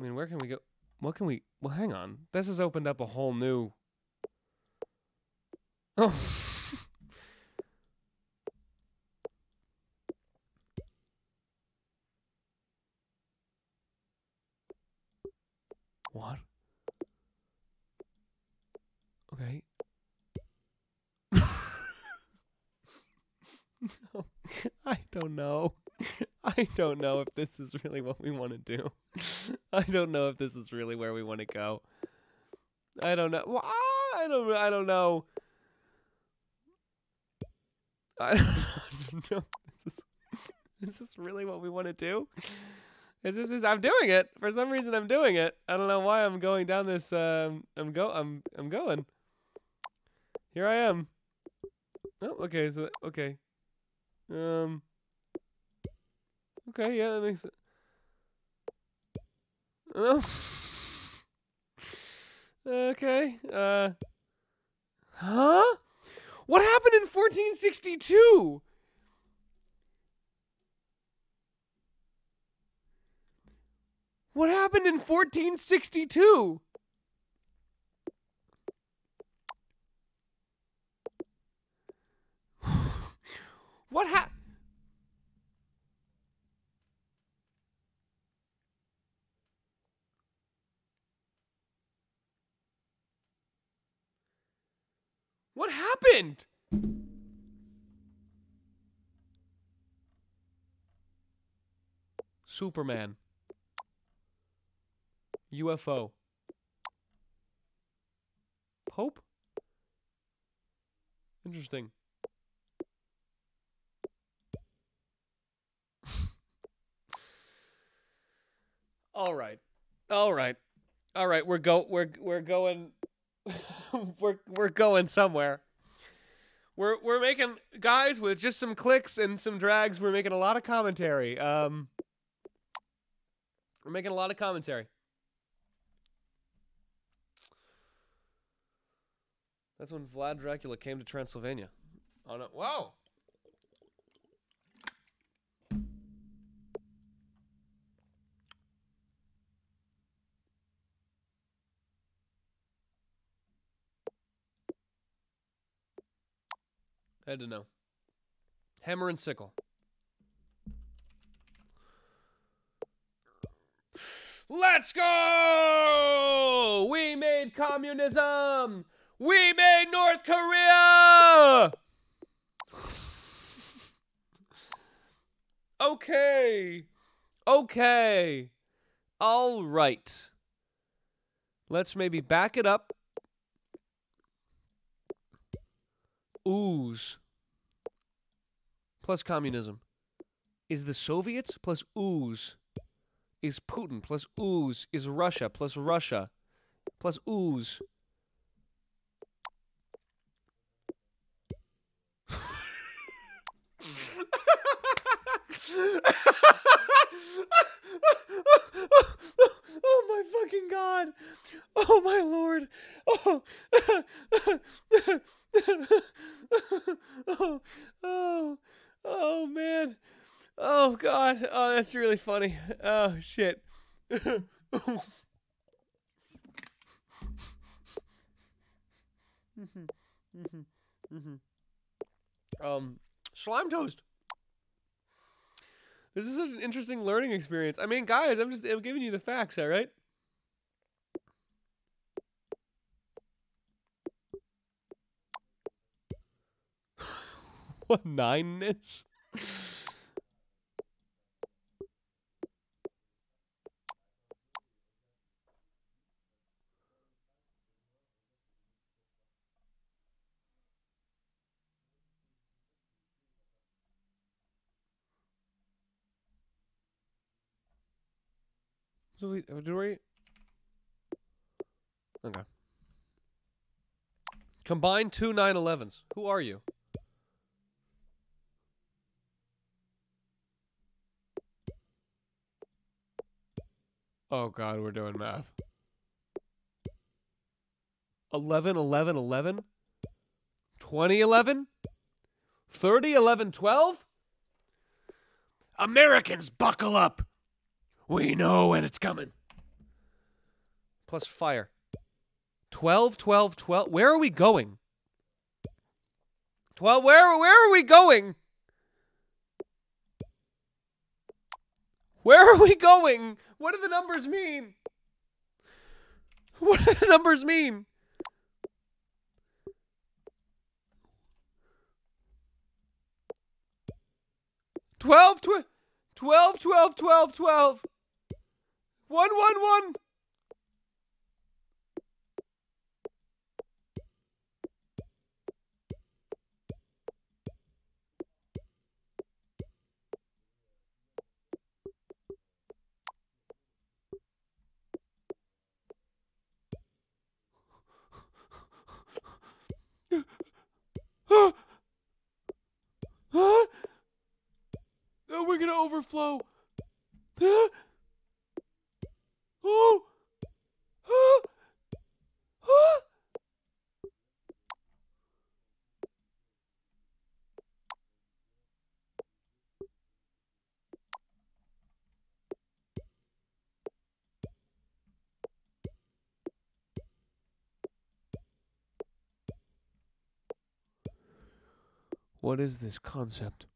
I mean, where can we go? What can we? Well, hang on. This has opened up a whole new. Oh. what? Okay. no, I don't know. I don't know if this is really what we want to do. I don't know if this is really where we want to go. I don't know. Well, I don't. I don't know. I don't know. Is this, is really what we want to do? Is this is I'm doing it for some reason? I'm doing it. I don't know why I'm going down this. Um, I'm go. I'm I'm going. Here I am. Oh, okay. So okay. Um. Okay, yeah, that makes sense. Oh. okay. Uh. Huh? What happened in 1462? What happened in 1462? what happened? What happened? Superman. UFO. Pope? Interesting. All right. All right. All right, we're go we're we're going we're we're going somewhere. We're we're making guys with just some clicks and some drags. We're making a lot of commentary. Um, we're making a lot of commentary. That's when Vlad Dracula came to Transylvania. Oh no! Whoa! I to know. Hammer and sickle. Let's go! We made communism! We made North Korea! okay. Okay. All right. Let's maybe back it up. Ooze plus communism is the Soviets plus ooze is Putin plus ooze is Russia plus Russia plus ooze. oh my fucking god. Oh my lord. Oh. oh. Oh man. Oh god. Oh, that's really funny. Oh shit. um, slime toast. This is such an interesting learning experience. I mean, guys, I'm just I'm giving you the facts, all right? what nine is? Do we? Uh, do we? Okay. Combine two 911s. Who are you? Oh God, we're doing math. 11, 11, 11? 20, 11? 30, 11, 12? Americans, buckle up. We know when it's coming. Plus fire. 12, 12, 12. Where are we going? 12, where, where are we going? Where are we going? What do the numbers mean? What do the numbers mean? Twelve, tw- twelve, twelve, twelve, twelve. One, one, one. Huh? Huh? Oh, we're gonna overflow. Huh? What is this concept?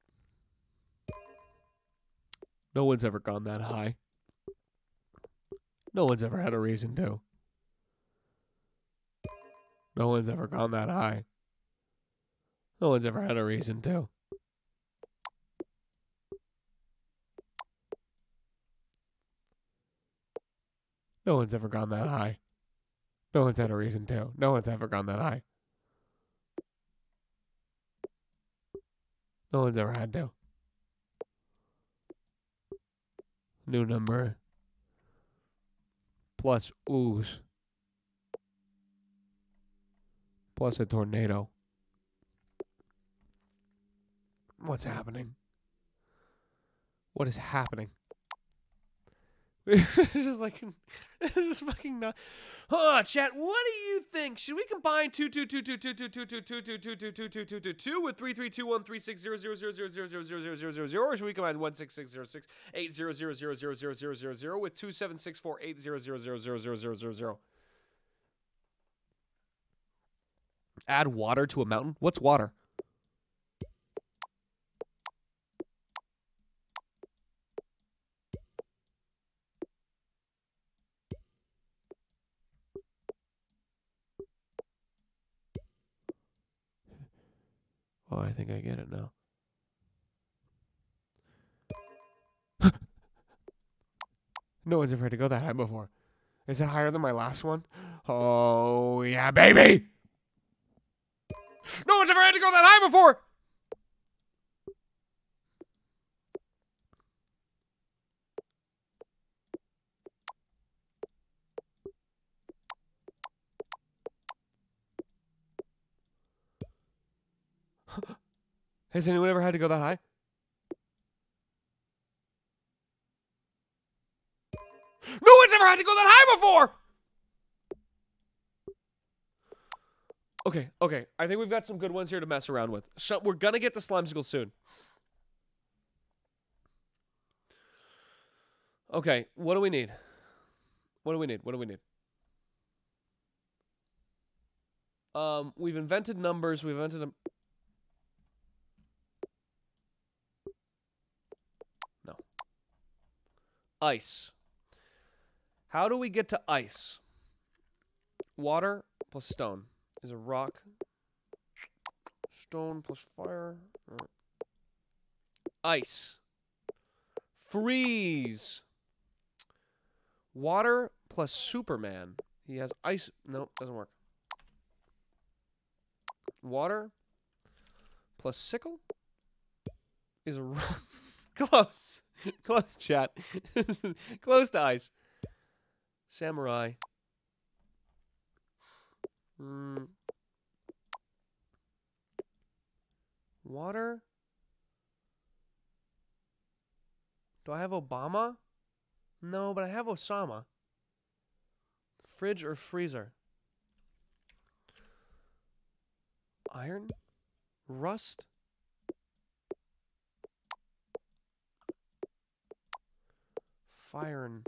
No one's ever gone that high. No one's ever had a reason to. No one's ever gone that high. No one's ever had a reason to. No one's ever gone that high. No one's had a reason to. No one's ever gone that high. No one's ever had to. New number. Plus ooze. Plus a tornado. What's happening? What is happening? Just like just fucking not. Oh, chat. What do you think? Should we combine two two two two two two two two two two two two two two two two two with three three two one three six zero zero zero zero zero zero zero zero zero zero zero, or should we combine one six six zero six eight zero zero zero zero zero zero zero zero with two seven six four eight zero zero zero zero zero zero zero zero? Add water to a mountain. What's water? Oh, I think I get it now. no one's ever had to go that high before. Is it higher than my last one? Oh, yeah, baby! No one's ever had to go that high before! Has anyone ever had to go that high? No one's ever had to go that high before! Okay, okay. I think we've got some good ones here to mess around with. So we're gonna get to Slimecicle soon. Okay, what do we need? What do we need? What do we need? Um, we've invented numbers. We've invented them. Ice. How do we get to ice? Water plus stone is a rock. Stone plus fire. Ice. Freeze. Water plus Superman. He has ice. Nope, doesn't work. Water plus sickle is a rock. close. Close, chat. Closed eyes. Samurai. Mm. Water? Do I have Obama? No, but I have Osama. Fridge or freezer? Iron? Rust? Fire and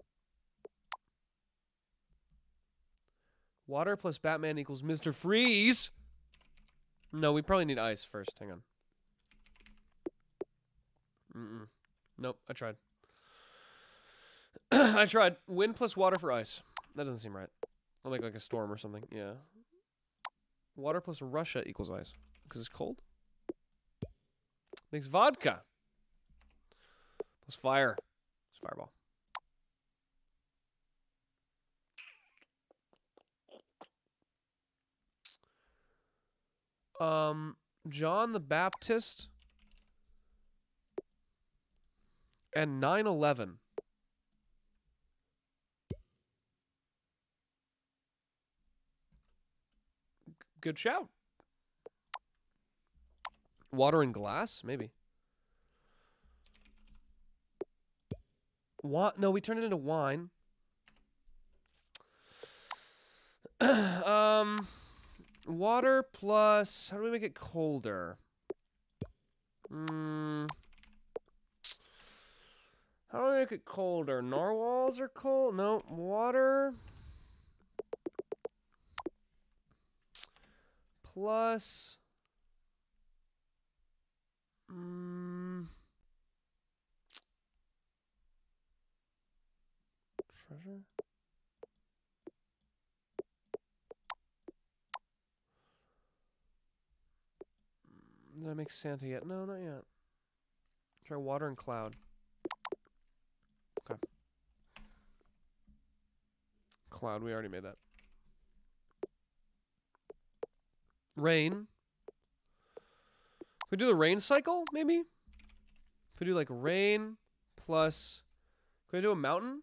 Water plus Batman equals Mr. Freeze. No, we probably need ice first. Hang on. Mm-mm. Nope, I tried. I tried. Wind plus water for ice. That doesn't seem right. I'll make like a storm or something. Yeah. Water plus Russia equals ice. Because it's cold? Makes vodka. Plus fire. It's fireball. Um, John the Baptist and 9 11. Good shout. Water and glass? Maybe. What? No, we turned it into wine. um, water plus. How do we make it colder? Hmm. How do we make it colder? Narwhals are cold? No. Water. Plus. Mm, treasure? Did I make Santa yet? No, not yet. Try water and cloud. Okay. Cloud, we already made that. Rain. If we do the rain cycle, maybe? If we do like rain plus. Can we do a mountain?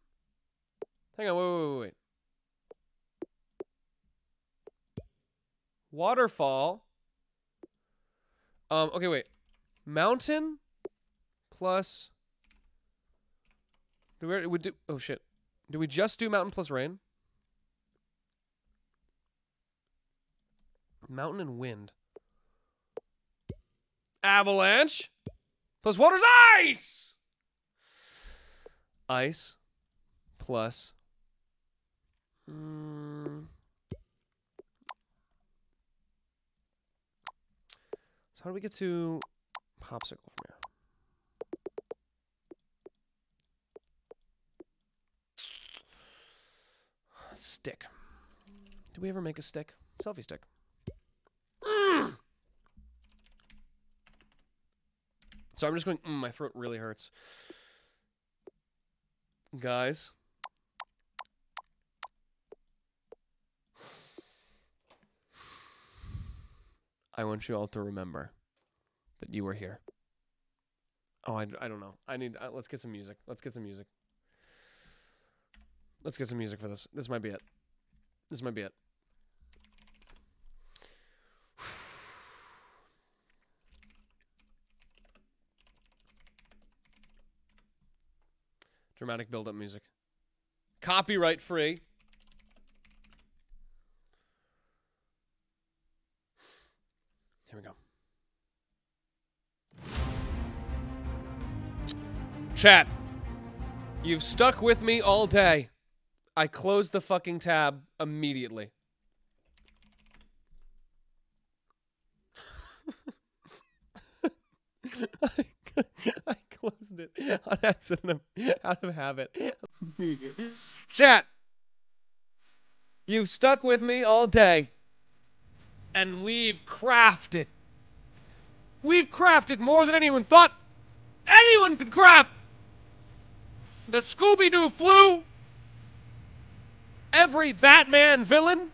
Hang on, wait, wait, wait, wait. Waterfall. Um, okay, wait. Mountain plus. Do we, we do? Oh shit! Do we just do mountain plus rain? Mountain and wind. Avalanche plus water's ice. Ice plus. Mm, how do we get to popsicle from here? Stick. Do we ever make a stick? Selfie stick. Mm. So I'm just going, mm, my throat really hurts. Guys. I want you all to remember that you were here. Oh, I, I don't know. I need, uh, let's get some music. Let's get some music. Let's get some music for this. This might be it. This might be it. Dramatic build up music. Copyright free. Here we go. Chat. You've stuck with me all day. I closed the fucking tab immediately. I closed it on accident, out of habit. Chat, you've stuck with me all day, and we've crafted. We've crafted more than anyone thought anyone could craft. The Scooby Doo flu, every Batman villain,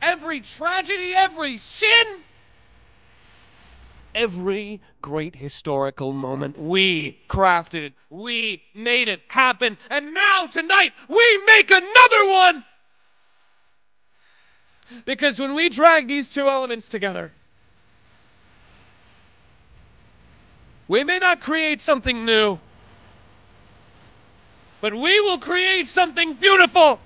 every tragedy, every sin every great historical moment. We crafted it. We made it happen. And now, tonight, we make another one! Because when we drag these two elements together, we may not create something new, but we will create something beautiful.